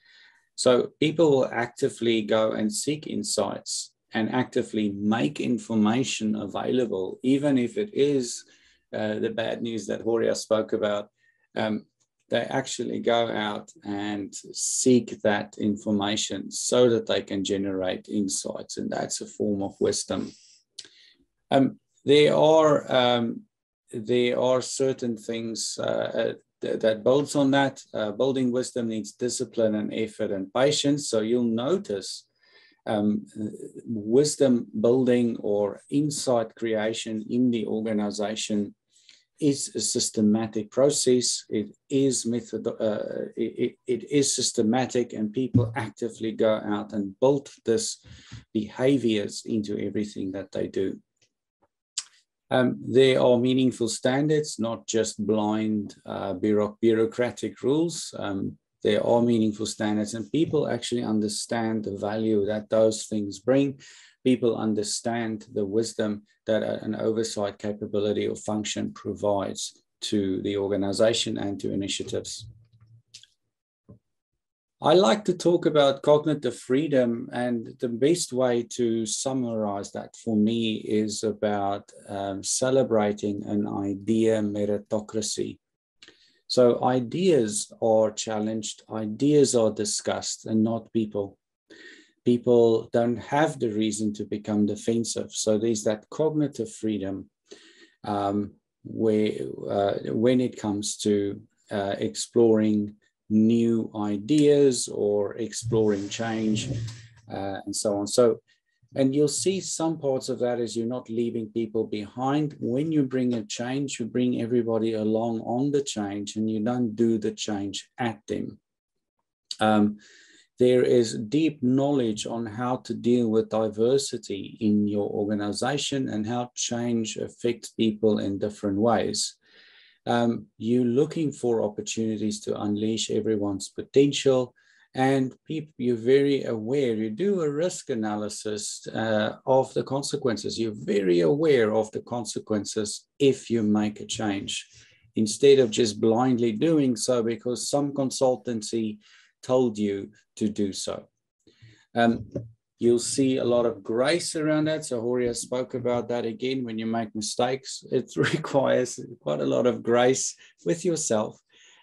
so people will actively go and seek insights and actively make information available, even if it is uh, the bad news that Horia spoke about. Um, they actually go out and seek that information so that they can generate insights, and that's a form of wisdom. Um, there are um, there are certain things uh, that builds on that. Uh, building wisdom needs discipline and effort and patience. So you'll notice um, wisdom building or insight creation in the organization is a systematic process. It is method. Uh, it, it is systematic, and people actively go out and build this behaviors into everything that they do. Um, there are meaningful standards, not just blind uh, bureaucratic rules. Um, there are meaningful standards, and people actually understand the value that those things bring. People understand the wisdom that an oversight capability or function provides to the organization and to initiatives. I like to talk about cognitive freedom, and the best way to summarize that for me is about um, celebrating an idea meritocracy. So, ideas are challenged, ideas are discussed, and not people. People don't have the reason to become defensive. So, there's that cognitive freedom um, where, uh, when it comes to uh, exploring new ideas or exploring change uh, and so on. So, and you'll see some parts of that as you're not leaving people behind. When you bring a change, you bring everybody along on the change and you don't do the change at them. Um, there is deep knowledge on how to deal with diversity in your organization and how change affects people in different ways. Um, you're looking for opportunities to unleash everyone's potential and people, you're very aware you do a risk analysis uh, of the consequences. You're very aware of the consequences if you make a change. Instead of just blindly doing so because some consultancy told you to do so um, You'll see a lot of grace around that. So Horia spoke about that again. When you make mistakes, it requires quite a lot of grace with yourself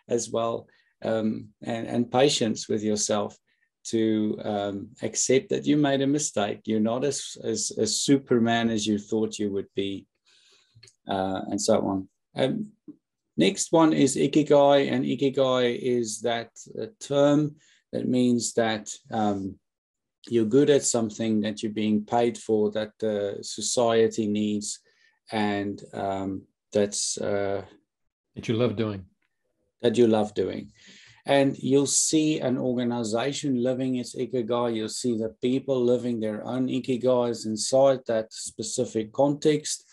as well, um, and, and patience with yourself. to um, accept that you made a mistake. You're not as, as, as Superman as you thought you would be, uh, and so on. Um, next one is Ikigai, and Ikigai is that term that means that um, you're good at something that you're being paid for, that the society needs, and um, that's uh, that you love doing. That you love doing. And you'll see an organization living its ikigai. You'll see the people living their own ikigais inside that specific context.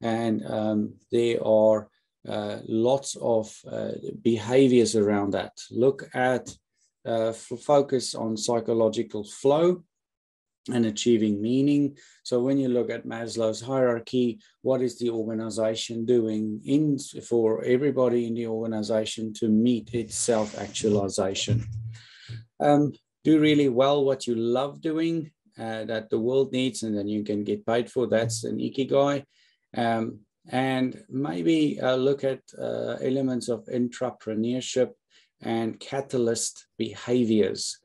And um, there are uh, lots of uh, behaviors around that. Look at uh, focus on psychological flow and achieving meaning. So when you look at Maslow's hierarchy, what is the organization doing in for everybody in the organization to meet its self-actualization? Um, do really well what you love doing uh, that the world needs and then you can get paid for. That's an ikigai. Um, and maybe uh, look at uh, elements of entrepreneurship and catalyst behaviors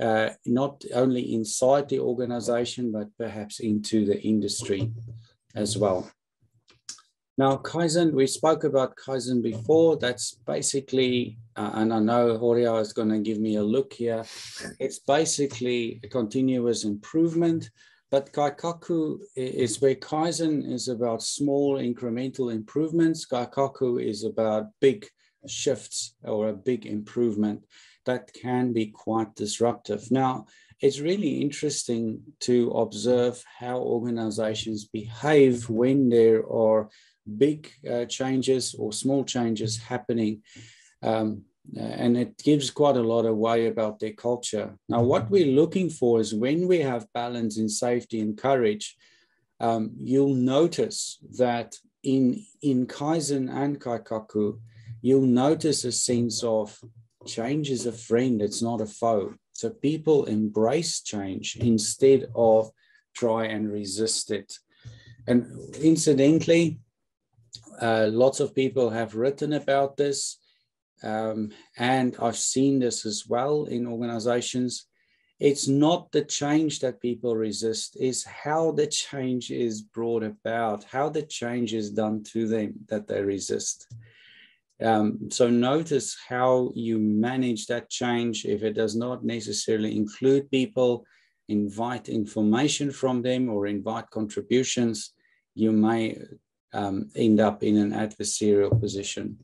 uh, not only inside the organization, but perhaps into the industry as well. Now, Kaizen, we spoke about Kaizen before. That's basically, uh, and I know Horia is going to give me a look here. It's basically a continuous improvement, but Kaikaku is where Kaizen is about small incremental improvements. Kaikaku is about big shifts or a big improvement that can be quite disruptive. Now, it's really interesting to observe how organizations behave when there are big uh, changes or small changes happening. Um, and it gives quite a lot away about their culture. Now, what we're looking for is when we have balance in safety and courage, um, you'll notice that in, in Kaizen and Kaikaku, you'll notice a sense of change is a friend, it's not a foe. So people embrace change instead of try and resist it. And incidentally, uh, lots of people have written about this. Um, and I've seen this as well in organizations. It's not the change that people resist, is how the change is brought about, how the change is done to them that they resist. Um, so notice how you manage that change. If it does not necessarily include people, invite information from them or invite contributions, you may um, end up in an adversarial position.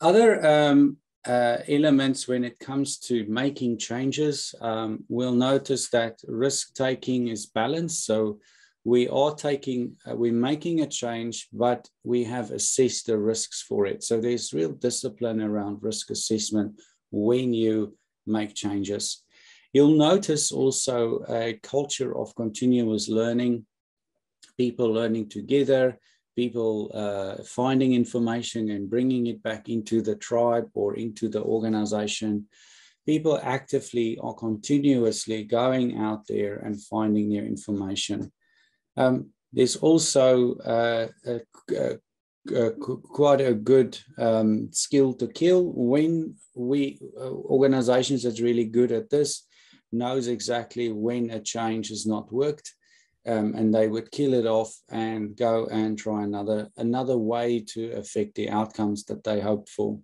Other um, uh, elements when it comes to making changes, um, we'll notice that risk taking is balanced. So we are taking, uh, we're making a change, but we have assessed the risks for it. So there's real discipline around risk assessment when you make changes. You'll notice also a culture of continuous learning, people learning together, people uh, finding information and bringing it back into the tribe or into the organization. People actively or continuously going out there and finding their information. Um, there's also uh, a, a, a, quite a good um, skill to kill when we uh, organizations that's really good at this knows exactly when a change has not worked um, and they would kill it off and go and try another another way to affect the outcomes that they hope for.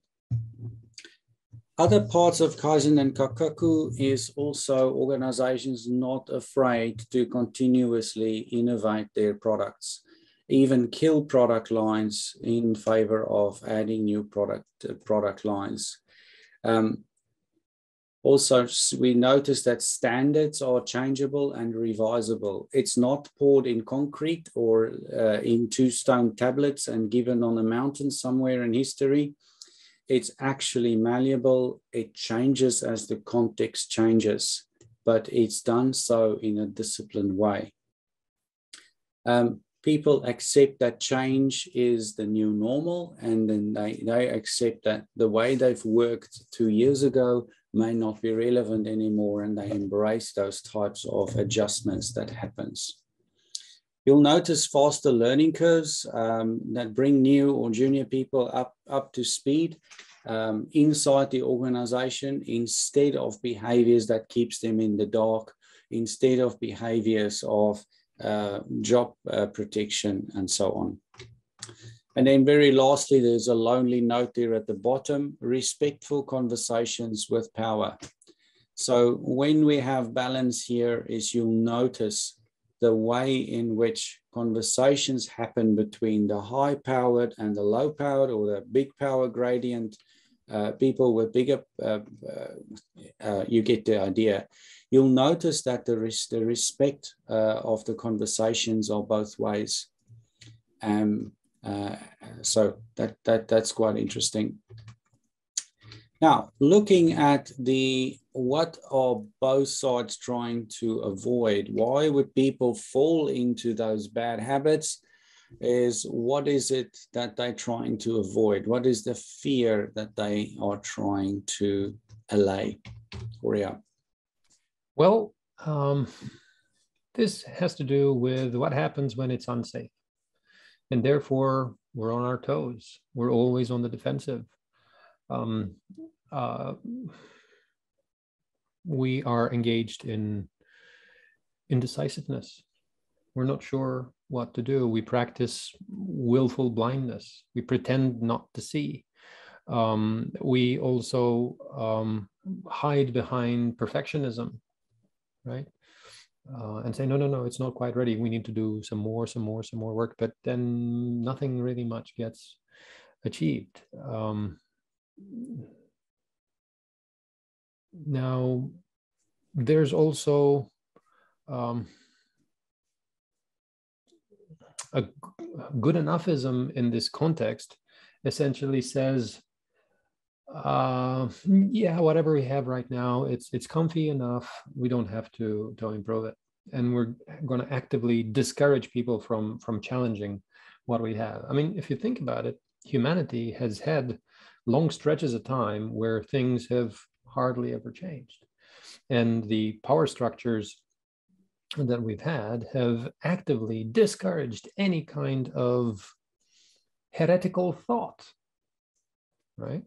Other parts of Kaizen and Kaikaku is also organizations not afraid to continuously innovate their products, even kill product lines in favor of adding new product, uh, product lines. Um, also, we notice that standards are changeable and revisable. It's not poured in concrete or uh, in two stone tablets and given on a mountain somewhere in history it's actually malleable. It changes as the context changes, but it's done so in a disciplined way. Um, people accept that change is the new normal, and then they, they accept that the way they've worked two years ago may not be relevant anymore, and they embrace those types of adjustments that happens. You'll notice faster learning curves um, that bring new or junior people up, up to speed. um, inside the organization instead of behaviors that keeps them in the dark, instead of behaviors of uh, job uh, protection and so on. And then very lastly, there's a lonely note there at the bottom, respectful conversations with power. So when we have balance here is you'll notice the way in which conversations happen between the high powered and the low powered or the big power gradient uh, people with bigger, uh, uh, uh, you get the idea. You'll notice that the, res the respect uh, of the conversations are both ways. Um, uh, so that, that, that's quite interesting. Now, looking at the what are both sides trying to avoid? Why would people fall into those bad habits? Is what is it that they're trying to avoid? What is the fear that they are trying to allay? Horia. Well, um, this has to do with what happens when it's unsafe. And therefore, we're on our toes. We're always on the defensive. Um, uh, we are engaged in indecisiveness. We're not sure what to do. We practice willful blindness. We pretend not to see. Um, we also um, hide behind perfectionism, right? Uh, and say, no, no, no, it's not quite ready. We need to do some more, some more, some more work. But then nothing really much gets achieved. Um, now, there's also um, a good enoughism in this context essentially says uh, yeah whatever we have right now it's it's comfy enough we don't have to to improve it and we're going to actively discourage people from from challenging what we have i mean if you think about it humanity has had long stretches of time where things have hardly ever changed and the power structures that we've had have actively discouraged any kind of heretical thought, right?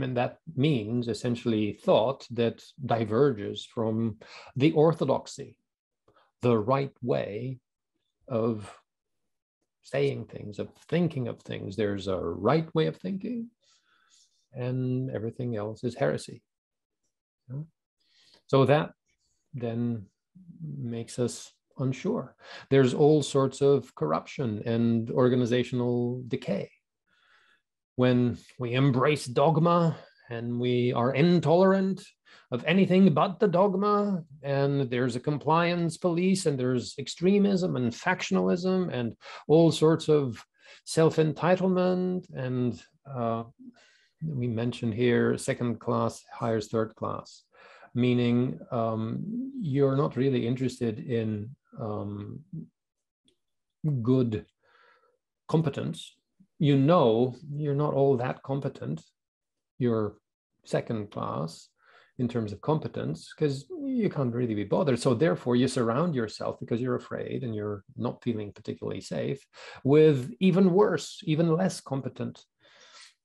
And that means essentially thought that diverges from the orthodoxy, the right way of saying things, of thinking of things. There's a right way of thinking, and everything else is heresy. So that then makes us unsure. There's all sorts of corruption and organizational decay. When we embrace dogma and we are intolerant of anything but the dogma, and there's a compliance police, and there's extremism and factionalism, and all sorts of self entitlement. And uh, we mentioned here second class hires third class meaning um, you're not really interested in um, good competence. You know you're not all that competent. You're second class in terms of competence because you can't really be bothered. So therefore, you surround yourself because you're afraid and you're not feeling particularly safe with even worse, even less competent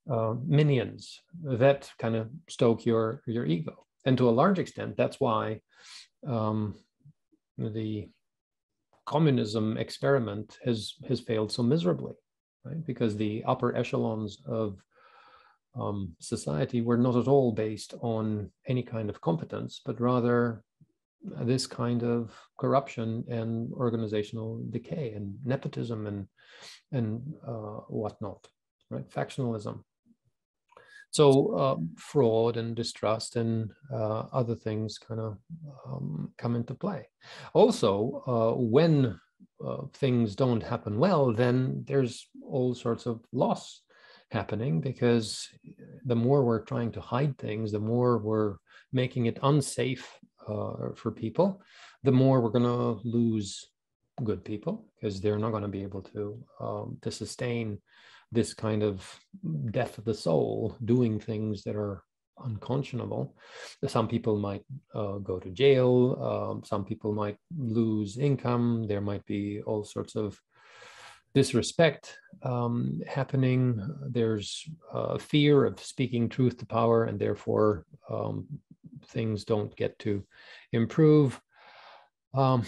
uh, minions that kind of stoke your your ego and to a large extent, that's why um, the communism experiment has has failed so miserably, right? Because the upper echelons of um, society were not at all based on any kind of competence, but rather this kind of corruption and organizational decay and nepotism and and uh, whatnot, right? Factionalism. So uh, fraud and distrust and uh, other things kind of um, come into play. Also, uh, when uh, things don't happen well, then there's all sorts of loss happening because the more we're trying to hide things, the more we're making it unsafe uh, for people, the more we're going to lose good people because they're not going to be able to um, to sustain this kind of death of the soul, doing things that are unconscionable. Some people might uh, go to jail. Um, some people might lose income. There might be all sorts of disrespect um, happening. There's uh, fear of speaking truth to power, and therefore um, things don't get to improve. Um,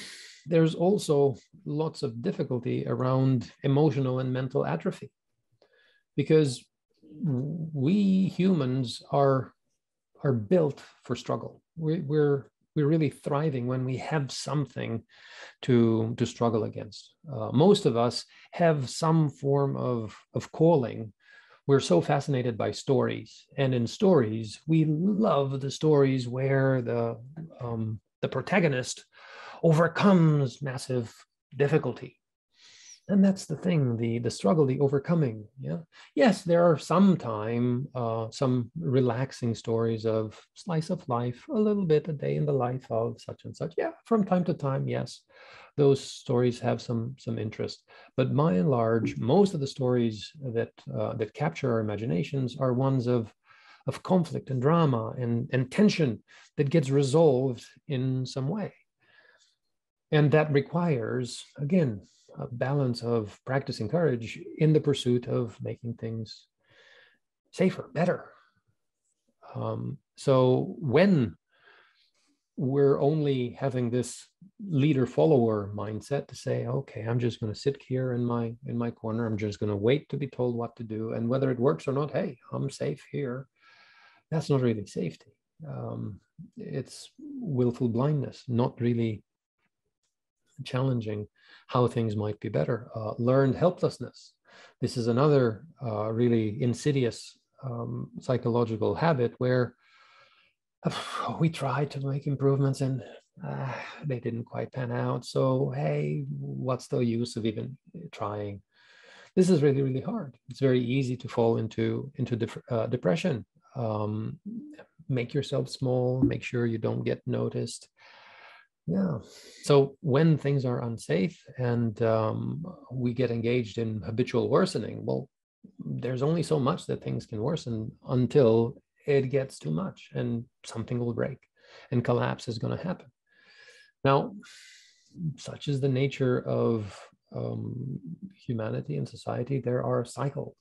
there's also lots of difficulty around emotional and mental atrophy because we humans are are built for struggle. We, we're we're really thriving when we have something to to struggle against. Uh, most of us have some form of of calling. We're so fascinated by stories, and in stories, we love the stories where the um, the protagonist overcomes massive difficulty and that's the thing the the struggle the overcoming yeah. Yes there are some time uh, some relaxing stories of slice of life a little bit a day in the life of such and such. Yeah from time to time yes those stories have some some interest. But by and large most of the stories that uh, that capture our imaginations are ones of of conflict and drama and and tension that gets resolved in some way. And that requires again a balance of practicing courage in the pursuit of making things safer, better. Um, so when we're only having this leader follower mindset to say okay i'm just going to sit here in my in my corner i'm just going to wait to be told what to do and whether it works or not hey i'm safe here that's not really safety um, it's willful blindness not really challenging how things might be better. Uh, learned helplessness. This is another uh, really insidious um, psychological habit where we tried to make improvements and uh, they didn't quite pan out. So, hey, what's the use of even trying? This is really, really hard. It's very easy to fall into into def- uh, depression. Um, make yourself small. Make sure you don't get noticed. Yeah. So when things are unsafe and um, we get engaged in habitual worsening, well, there's only so much that things can worsen until it gets too much and something will break and collapse is going to happen. Now, such is the nature of um, humanity and society. There are cycles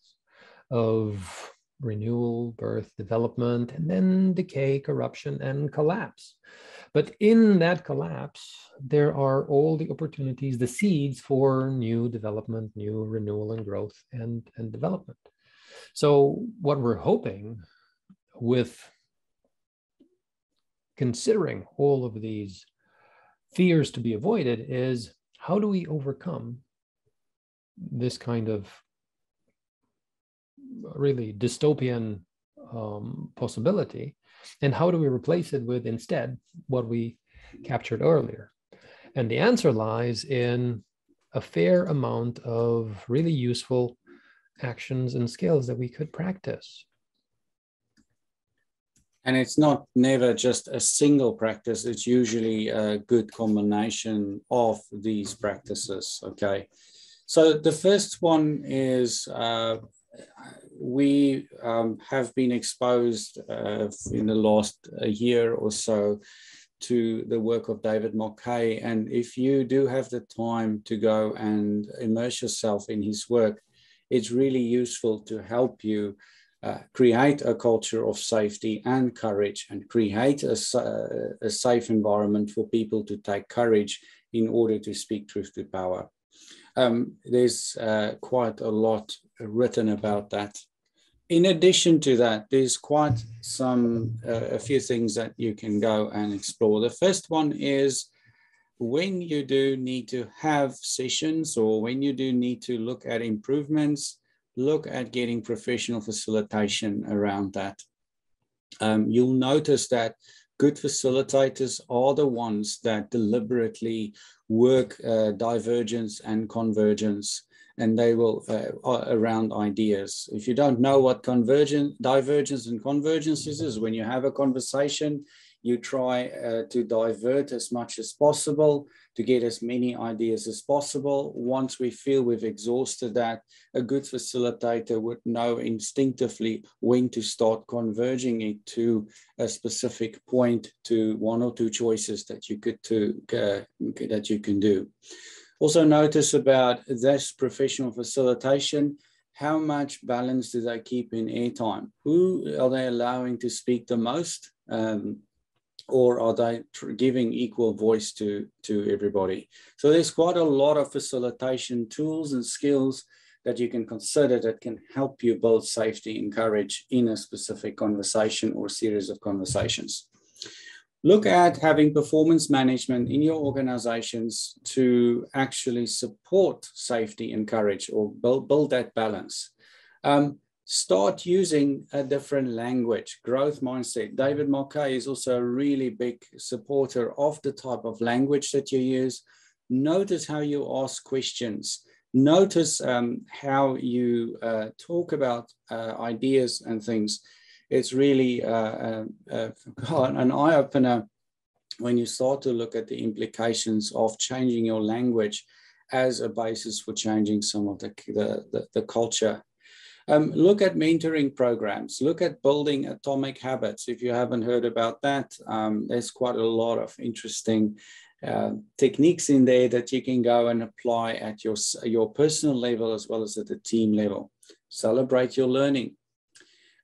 of renewal, birth, development, and then decay, corruption, and collapse. But in that collapse, there are all the opportunities, the seeds for new development, new renewal and growth and, and development. So, what we're hoping with considering all of these fears to be avoided is how do we overcome this kind of really dystopian um, possibility and how do we replace it with instead what we captured earlier? And the answer lies in a fair amount of really useful actions and skills that we could practice. And it's not never just a single practice, it's usually a good combination of these practices. Okay. So the first one is uh, we um, have been exposed uh, in the last year or so to the work of David Marquet. And if you do have the time to go and immerse yourself in his work, it's really useful to help you uh, create a culture of safety and courage and create a, a safe environment for people to take courage in order to speak truth to power. Um, there's uh, quite a lot written about that. In addition to that, there's quite some, uh, a few things that you can go and explore. The first one is when you do need to have sessions or when you do need to look at improvements, look at getting professional facilitation around that. Um, you'll notice that good facilitators are the ones that deliberately work uh, divergence and convergence and they will uh, around ideas if you don't know what convergence divergence and convergence is, when you have a conversation you try uh, to divert as much as possible to get as many ideas as possible. Once we feel we've exhausted that, a good facilitator would know instinctively when to start converging it to a specific point to one or two choices that you could to uh, that you can do. Also notice about this professional facilitation, how much balance do they keep in airtime? Who are they allowing to speak the most? Um, or are they giving equal voice to, to everybody? So there's quite a lot of facilitation tools and skills that you can consider that can help you build safety and courage in a specific conversation or series of conversations. Look at having performance management in your organizations to actually support safety and courage or build, build that balance. Um, start using a different language, growth mindset. David Marquet is also a really big supporter of the type of language that you use. Notice how you ask questions. Notice um, how you uh, talk about uh, ideas and things. It's really uh, uh, uh an eye opener when you start to look at the implications of changing your language as a basis for changing some of the, the, the, the culture um, look at mentoring programs, look at building atomic habits. If you haven't heard about that, um, there's quite a lot of interesting uh, techniques in there that you can go and apply at your, your personal level as well as at the team level. Celebrate your learning.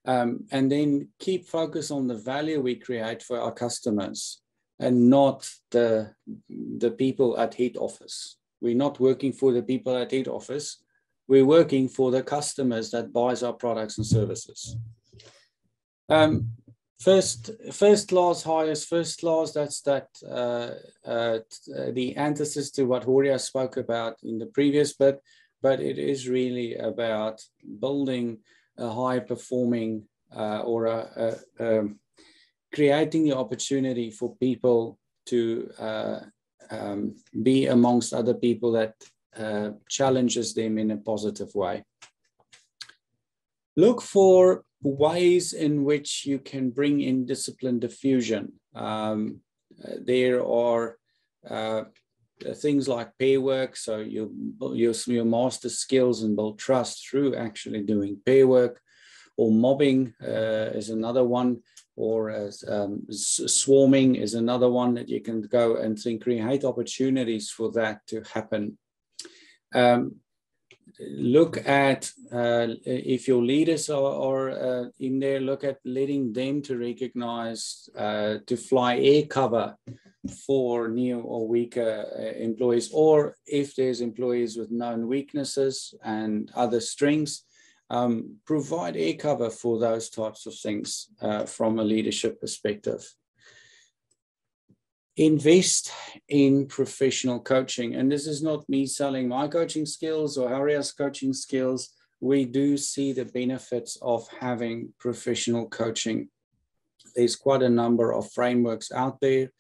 Um, and then keep focus on the value we create for our customers and not the, the people at head office. We're not working for the people at head office we're working for the customers that buys our products and services. Um, first, first class, highest first class, that's that uh, uh, the antithesis to what Horia spoke about in the previous bit, but it is really about building a high performing uh, or a, a, um, creating the opportunity for people to uh, um, be amongst other people that uh, challenges them in a positive way. Look for ways in which you can bring in discipline diffusion. Um, uh, there are uh, things like pair work, so you, you, you master skills and build trust through actually doing pair work, or mobbing uh, is another one, or as um, swarming is another one that you can go and think create opportunities for that to happen. Um, look at uh, if your leaders are, are uh, in there, look at letting them to recognize uh, to fly air cover for new or weaker uh, employees, or if there's employees with known weaknesses and other strengths, um, provide air cover for those types of things uh, from a leadership perspective invest in professional coaching. And this is not me selling my coaching skills or Horia's coaching skills. We do see the benefits of having professional coaching. There's quite a number of frameworks out there.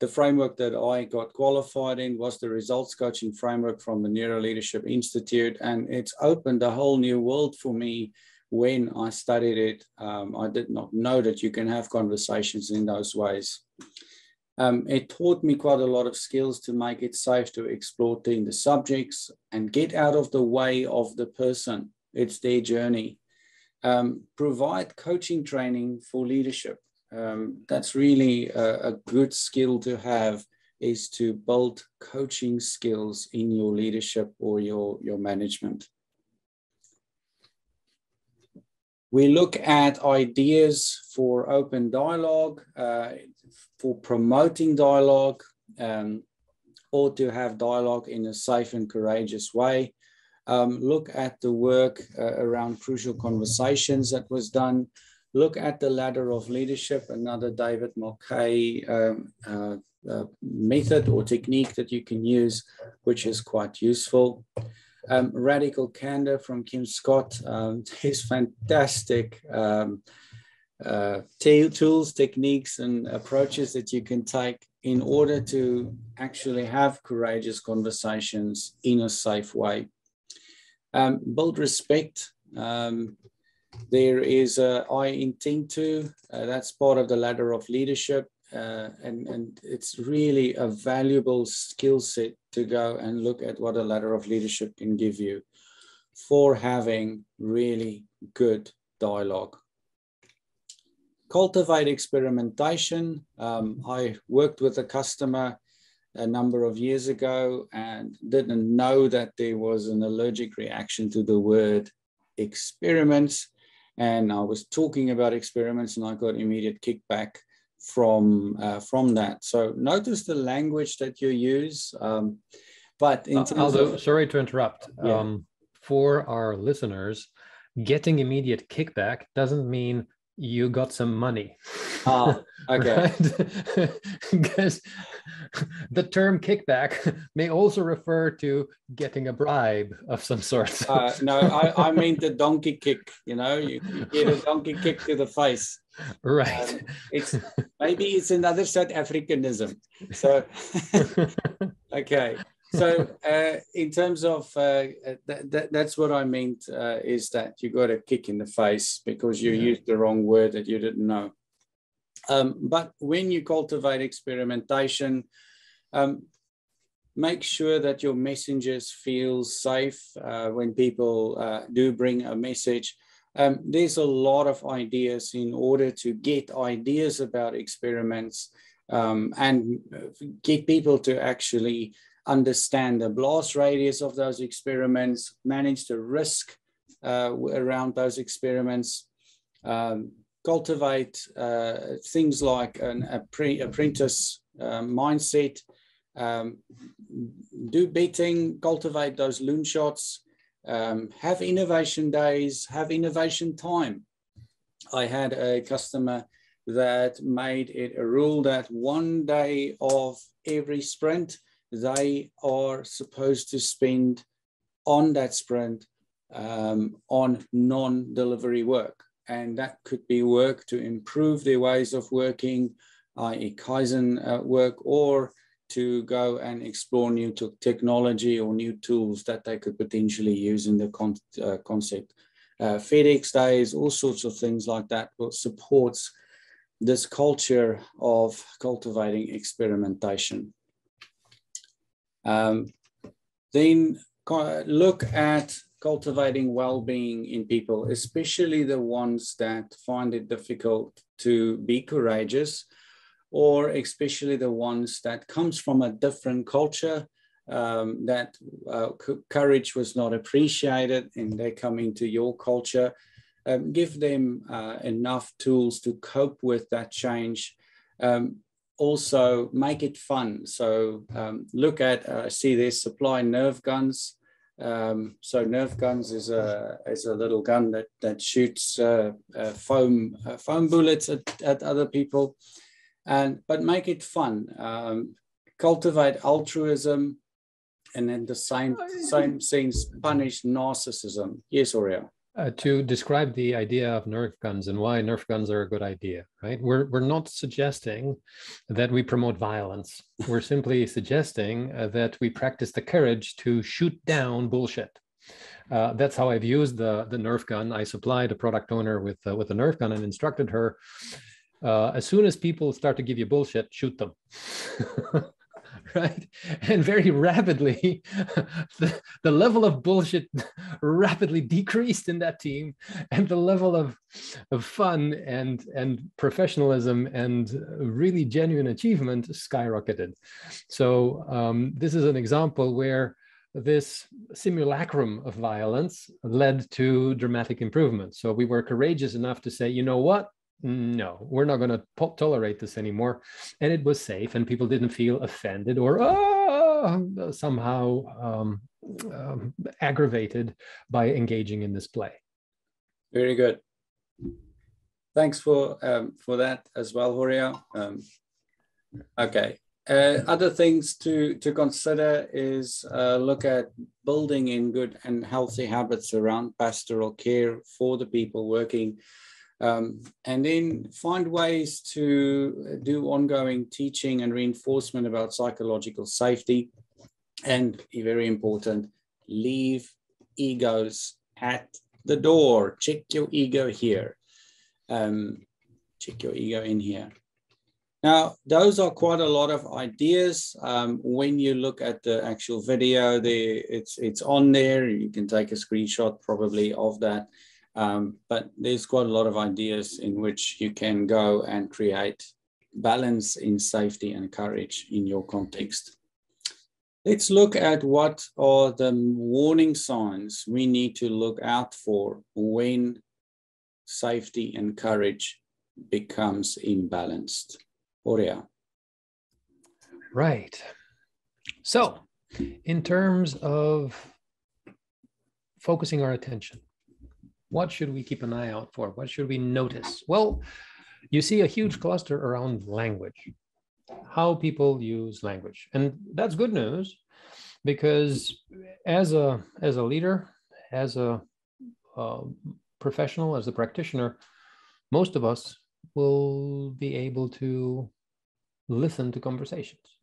The framework that I got qualified in was the results coaching framework from the Neuro Leadership Institute, and it's opened a whole new world for me when I studied it. Um, I did not know that you can have conversations in those ways. Um, it taught me quite a lot of skills to make it safe to explore the subjects and get out of the way of the person. It's their journey. Um, provide coaching training for leadership. Um, that's really a, a, good skill to have is to build coaching skills in your leadership or your, your management. We look at ideas for open dialogue. Uh, for promoting dialogue um, or to have dialogue in a safe and courageous way. Um, look at the work uh, around crucial conversations that was done. Look at the ladder of leadership, another David Marquet um, uh, uh, method or technique that you can use, which is quite useful. Um, radical candor from Kim Scott um, is fantastic um, uh, tools, techniques, and approaches that you can take in order to actually have courageous conversations in a safe way. Um, build respect. Um, there is a, I intend to, uh, that's part of the ladder of leadership. Uh, and, and it's really a valuable skill set to go and look at what a ladder of leadership can give you for having really good dialogue cultivate experimentation. Um, I worked with a customer a number of years ago and didn't know that there was an allergic reaction to the word experiments. And I was talking about experiments and I got immediate kickback from uh, from that. So notice the language that you use. Um, but in terms Aldo, of, sorry to interrupt. Yeah. Um, for our listeners, getting immediate kickback doesn't mean you got some money. Ah, okay. because the term kickback may also refer to getting a bribe of some sort. Uh, no, I, I mean the donkey kick. You know, you, you, get a donkey kick to the face. Right. Um, it's maybe it's another South Africanism. So, okay so uh, in terms of uh, that, that, that's what I meant uh, is that you got a kick in the face because you yeah. used the wrong word that you didn't know. Um, but when you cultivate experimentation, um, make sure that your messengers feel safe uh, when people uh, do bring a message. Um, there's a lot of ideas in order to get ideas about experiments um, and uh, get people to actually understand the blast radius of those experiments, manage the risk uh, around those experiments, um, cultivate uh, things like an apprentice uh, mindset, um, do betting, cultivate those loon shots, um, have innovation days, have innovation time. I had a customer that made it a rule that one day of every sprint, they are supposed to spend on that sprint um, on non-delivery work. And that could be work to improve their ways of working, i.e. Kaizen uh, work, or to go and explore new technology or new tools that they could potentially use in the con uh, concept. Uh, FedEx days, all sorts of things like that will supports this culture of cultivating experimentation. Um, then look at cultivating well-being in people, especially the ones that find it difficult to be courageous, or especially the ones that comes from a different culture, um, that uh, courage was not appreciated and they come into your culture. Um, give them uh, enough tools to cope with that change. Um, also make it fun. So um, look at, uh, see this supply Nerf guns. Um, so Nerf guns is a is a little gun that that shoots uh, uh, foam uh, foam bullets at, at other people, and but make it fun. Um, cultivate altruism, and then the same same sense punish narcissism. Yes, Horia uh, to describe the idea of Nerf guns and why Nerf guns are a good idea, right? We're, we're not suggesting that we promote violence. We're simply suggesting uh, that we practice the courage to shoot down bullshit. Uh, that's how I've used the, the Nerf gun. I supplied a product owner with, uh, with a Nerf gun and instructed her, uh, as soon as people start to give you bullshit, shoot them. right? And very rapidly, the, the level of bullshit rapidly decreased in that team, and the level of, of fun and, and professionalism and really genuine achievement skyrocketed. So, um, this is an example where this simulacrum of violence led to dramatic improvement. So, we were courageous enough to say, you know what? No, we're not going to tolerate this anymore. And it was safe, and people didn't feel offended or oh, somehow um, um, aggravated by engaging in this play. Very good. Thanks for um, for that as well, Horia. Um, okay. Uh, other things to to consider is uh, look at building in good and healthy habits around pastoral care for the people working um, and then find ways to do ongoing teaching and reinforcement about psychological safety. And very important, leave egos at the door. Check your ego here. Um, check your ego in here. Now, those are quite a lot of ideas. Um, when you look at the actual video, there it's it's on there. You can take a screenshot probably of that. Um, but there's quite a lot of ideas in which you can go and create balance in safety and courage in your context. Let's look at what are the warning signs we need to look out for when safety and courage becomes imbalanced. Horia. Right. So, in terms of focusing our attention, what should we keep an eye out for? What should we notice? Well, you see a huge cluster around language, how people use language. And that's good news because as a, as a leader, as a, a professional, as a practitioner, most of us will be able to listen to conversations.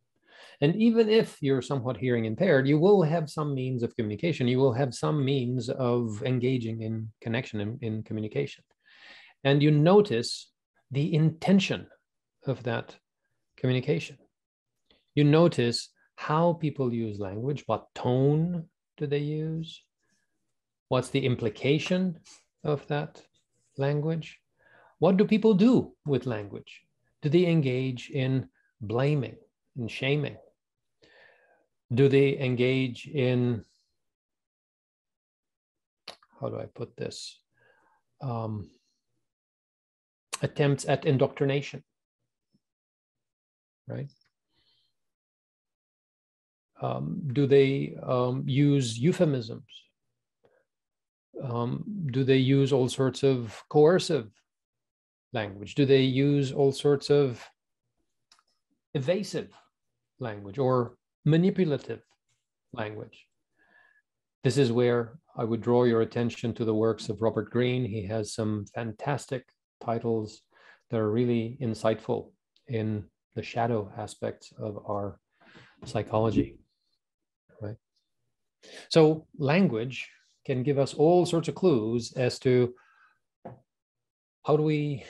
And even if you're somewhat hearing impaired, you will have some means of communication. You will have some means of engaging in connection in, in communication. And you notice the intention of that communication. You notice how people use language, what tone do they use, what's the implication of that language, what do people do with language? Do they engage in blaming and shaming? Do they engage in, how do I put this? Um, attempts at indoctrination, right? Um, do they um, use euphemisms? Um, do they use all sorts of coercive language? Do they use all sorts of evasive language or manipulative language? This is where I would draw your attention to the works of Robert Greene. He has some fantastic titles that are really insightful in the shadow aspects of our psychology. Right. So language can give us all sorts of clues as to how do we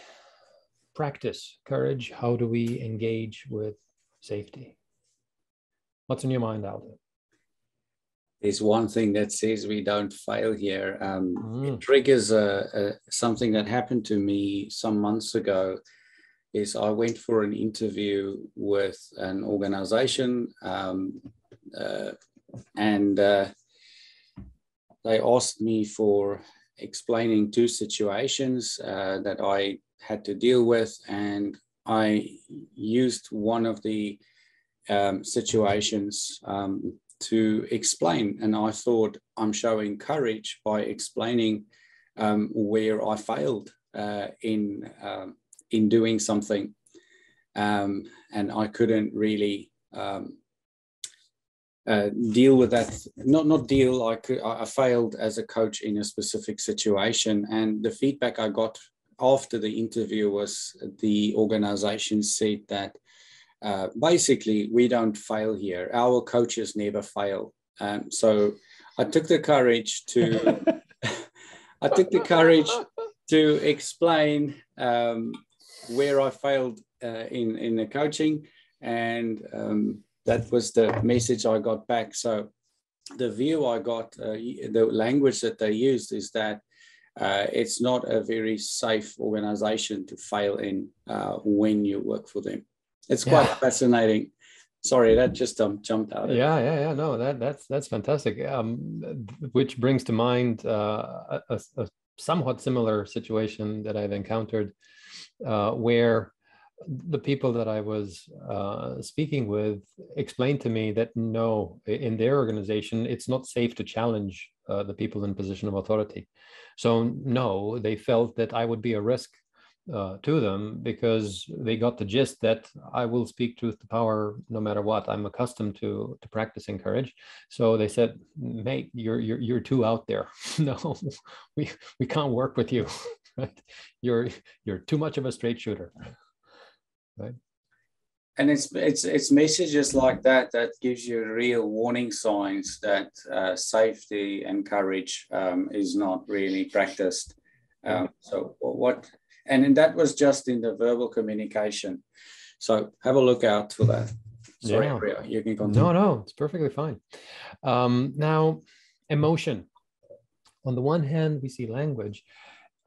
practice courage? How do we engage with safety? What's in your mind, Aldo? There's one thing that says we don't fail here. Um, mm. It triggers a, a, something that happened to me some months ago. Is I went for an interview with an organization, um, uh, and uh, they asked me for explaining two situations uh, that I had to deal with, and I used one of the um, situations um, to explain. And I thought I'm showing courage by explaining um, where I failed uh, in um, in doing something, um, and I couldn't really um, uh, deal with that. Not not deal. I could, I failed as a coach in a specific situation, and the feedback I got after the interview was the organization said that uh, basically we don't fail here. Our coaches never fail. Um, so I took the courage to I took the courage to explain um, where I failed uh, in in the coaching, and um, that was the message I got back. So the view I got, uh, the language that they used is that uh, it's not a very safe organization to fail in uh, when you work for them. It's quite yeah. fascinating. Sorry, that just um, jumped out. Yeah, yeah, yeah. No, that that's that's fantastic. Um, which brings to mind uh, a, a, somewhat similar situation that I've encountered, uh, where the people that I was uh, speaking with explained to me that no, in their organization, it's not safe to challenge uh, the people in position of authority. So no, they felt that I would be a risk uh, to them because they got the gist that I will speak truth to power no matter what. I'm accustomed to to practicing courage. So they said, "Mate, you're you're you're too out there. no, we we can't work with you. right? You're you're too much of a straight shooter." Right and it's it's it's messages like that that gives you real warning signs that uh, safety and courage um, is not really practiced. Um, so what, and that was just in the verbal communication. So have a look out for that. Sorry, yeah. you can continue. No, no, it's perfectly fine. Um, now, emotion. On the one hand, we see language.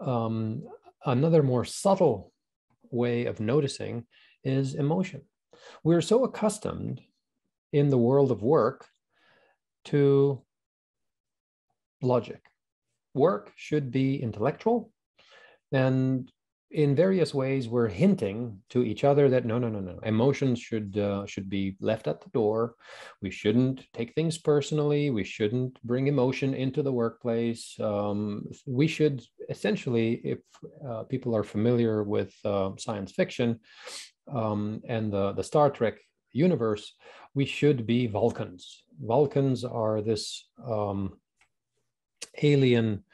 Um, another more subtle way of noticing is emotion we're so accustomed in the world of work to logic. Work should be intellectual, and in various ways we're hinting to each other that no no no no emotions should uh, should be left at the door. We shouldn't take things personally. We shouldn't bring emotion into the workplace. Um, we should essentially if uh, people are familiar with uh, science fiction um, and the, the star trek universe we should be vulcans. Vulcans are this um, alien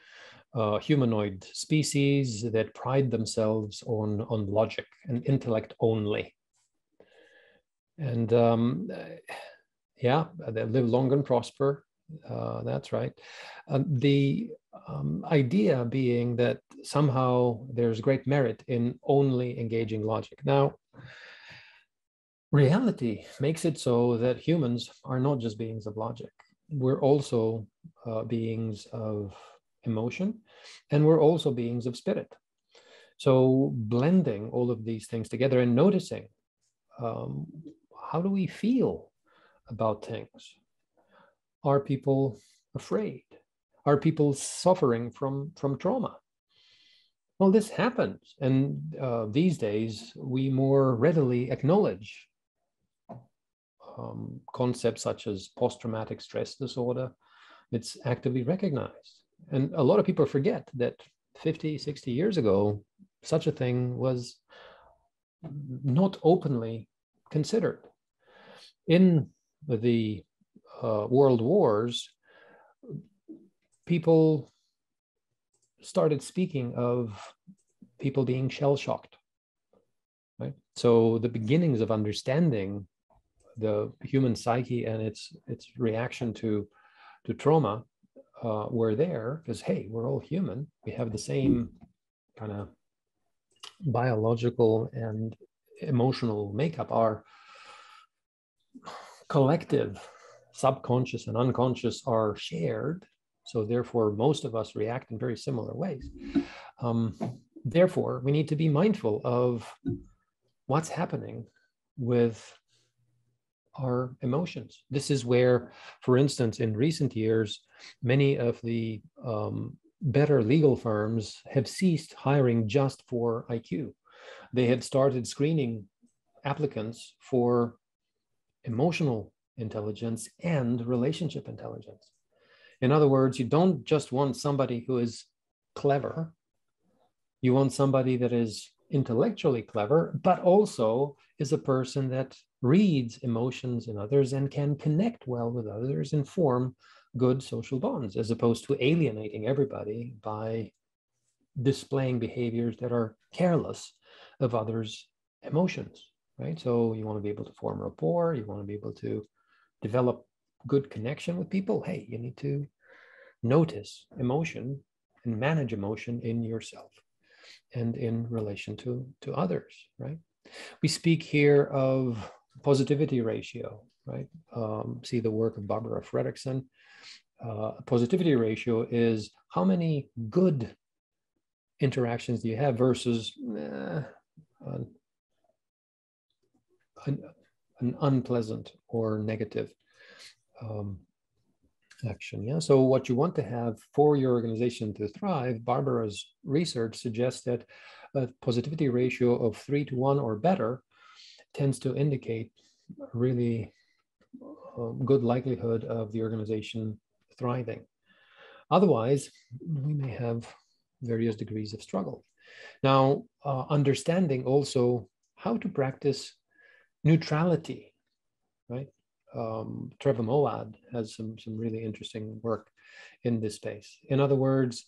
uh, humanoid species that pride themselves on, on logic and intellect only. And um, yeah, they live long and prosper. Uh, that's right. Um, the um, idea being that somehow there's great merit in only engaging logic. Now, reality makes it so that humans are not just beings of logic. We're also uh, beings of emotion, and we're also beings of spirit. So blending all of these things together and noticing um, how do we feel about things? Are people afraid? Are people suffering from, from trauma? Well, this happens. And uh, these days, we more readily acknowledge um, concepts such as post traumatic stress disorder. It's actively recognized and a lot of people forget that 50 60 years ago such a thing was not openly considered. In the uh, world wars people started speaking of people being shell shocked right? So the beginnings of understanding the human psyche and its its reaction to to trauma uh, we're there because hey we're all human. We have the same kind of biological and emotional makeup. Our collective subconscious and unconscious are shared. So therefore most of us react in very similar ways. Um, therefore we need to be mindful of what's happening with our emotions. This is where, for instance, in recent years, many of the um, better legal firms have ceased hiring just for IQ. They had started screening applicants for emotional intelligence and relationship intelligence. In other words, you don't just want somebody who is clever, you want somebody that is intellectually clever, but also is a person that reads emotions in others and can connect well with others and form good social bonds, as opposed to alienating everybody by displaying behaviors that are careless of others' emotions, right? So you want to be able to form rapport, you want to be able to develop good connection with people. Hey, you need to notice emotion and manage emotion in yourself and in relation to, to others, right? We speak here of positivity ratio, right? Um, see the work of Barbara Fredrickson. Uh, positivity ratio is how many good interactions do you have versus eh, an, an, unpleasant or negative um, action. Yeah. So what you want to have for your organization to thrive, Barbara's research suggests that a positivity ratio of three to one or better tends to indicate really uh, good likelihood of the organization thriving. Otherwise, we may have various degrees of struggle. Now, uh, understanding also how to practice neutrality, right? Um, Trevor Moawad has some, some really interesting work in this space. In other words,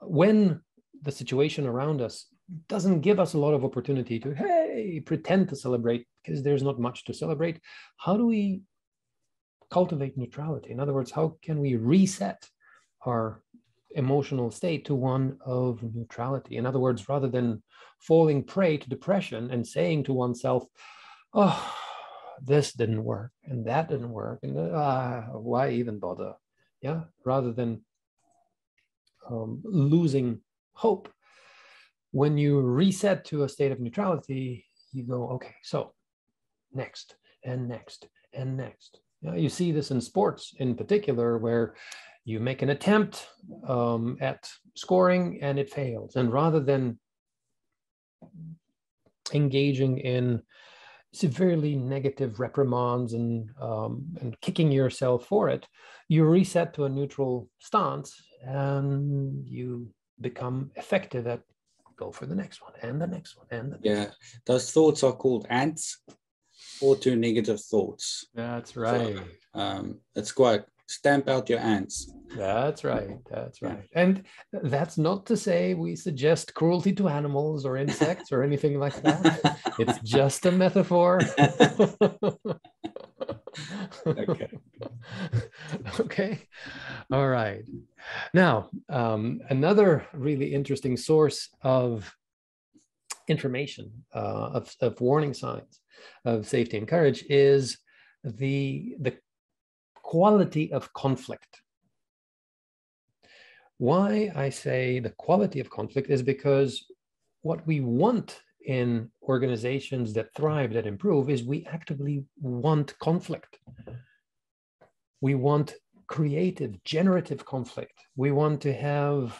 when the situation around us doesn't give us a lot of opportunity to, hey, pretend to celebrate because there's not much to celebrate, how do we cultivate neutrality? In other words, how can we reset our emotional state to one of neutrality? In other words, rather than falling prey to depression and saying to oneself, oh, this didn't work and that didn't work and uh, why even bother yeah rather than um, losing hope when you reset to a state of neutrality you go okay so next and next and next. You, you see this in sports in particular, where you make an attempt um, at scoring and it fails. And rather than engaging in severely negative reprimands and um, and kicking yourself for it, you reset to a neutral stance and you become effective at go for the next one and the next one and the yeah one. those thoughts are called ants or two negative thoughts that's right so, um, it's quite stamp out your ants. That's right. That's right. And that's not to say we suggest cruelty to animals or insects or anything like that. it's just a metaphor. okay. okay. All right. Now, um, another really interesting source of information, uh, of, of warning signs of safety and courage is the, the quality of conflict. Why I say the quality of conflict is because what we want in organizations that thrive, that improve, is we actively want conflict. We want creative, generative conflict. We want to have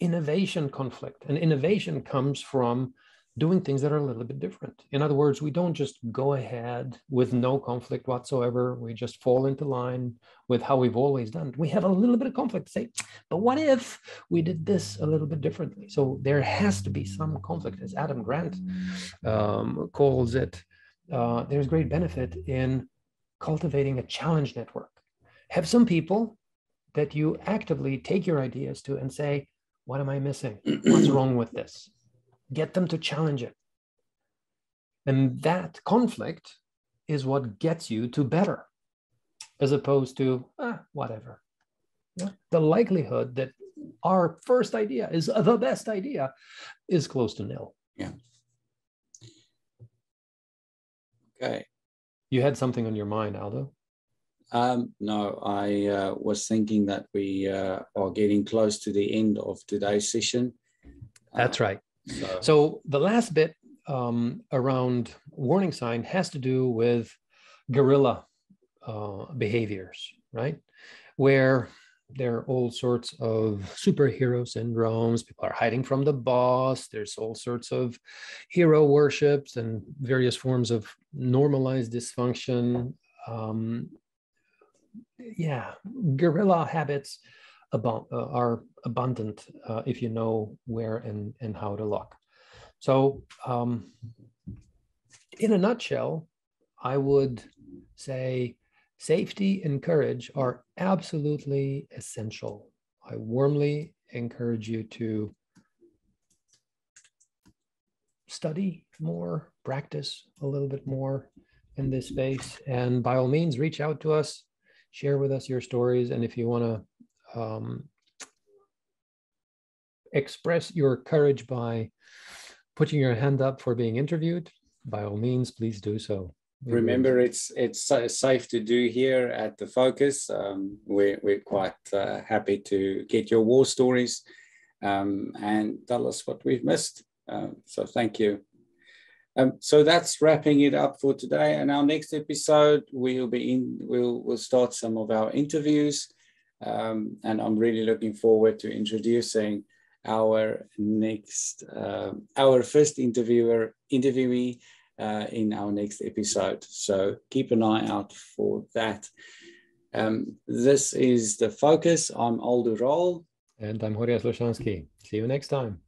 innovation conflict. And innovation comes from doing things that are a little bit different. In other words, we don't just go ahead with no conflict whatsoever. We just fall into line with how we've always done. We have a little bit of conflict. Say, but what if we did this a little bit differently? So there has to be some conflict, as Adam Grant um, calls it. Uh, there's great benefit in cultivating a challenge network. Have some people that you actively take your ideas to and say, what am I missing? What's wrong with this? Get them to challenge it. And that conflict is what gets you to better, as opposed to, ah, whatever. Yeah? The likelihood that our first idea is the best idea is close to nil. Yeah. Okay. You had something on your mind, Aldo? Um, no, I uh, was thinking that we uh, are getting close to the end of today's session. That's uh, right. So, so the last bit um, around warning sign has to do with guerrilla uh, behaviors, right? Where there are all sorts of superhero syndromes. People are hiding from the boss. There's all sorts of hero worships and various forms of normalized dysfunction. Um, yeah, guerrilla habits uh, are abundant uh, if you know where and, and how to look. So um, in a nutshell, I would say safety and courage are absolutely essential. I warmly encourage you to study more, practice a little bit more in this space, and by all means, reach out to us, share with us your stories, and if you want to um, express your courage by putting your hand up for being interviewed, by all means, please do so. Remember, it's it's safe to do here at the Focus. Um, we're we're quite uh, happy to get your war stories um, and tell us what we've missed. Uh, so thank you. Um, so that's wrapping it up for today. And our next episode, we'll be in. We'll we'll start some of our interviews. Um, and I'm really looking forward to introducing our next, uh, our first interviewer, interviewee uh, in our next episode. So keep an eye out for that. Um, this is The Focus. I'm Aldo Rall. And I'm Horia Slușanschi. See you next time.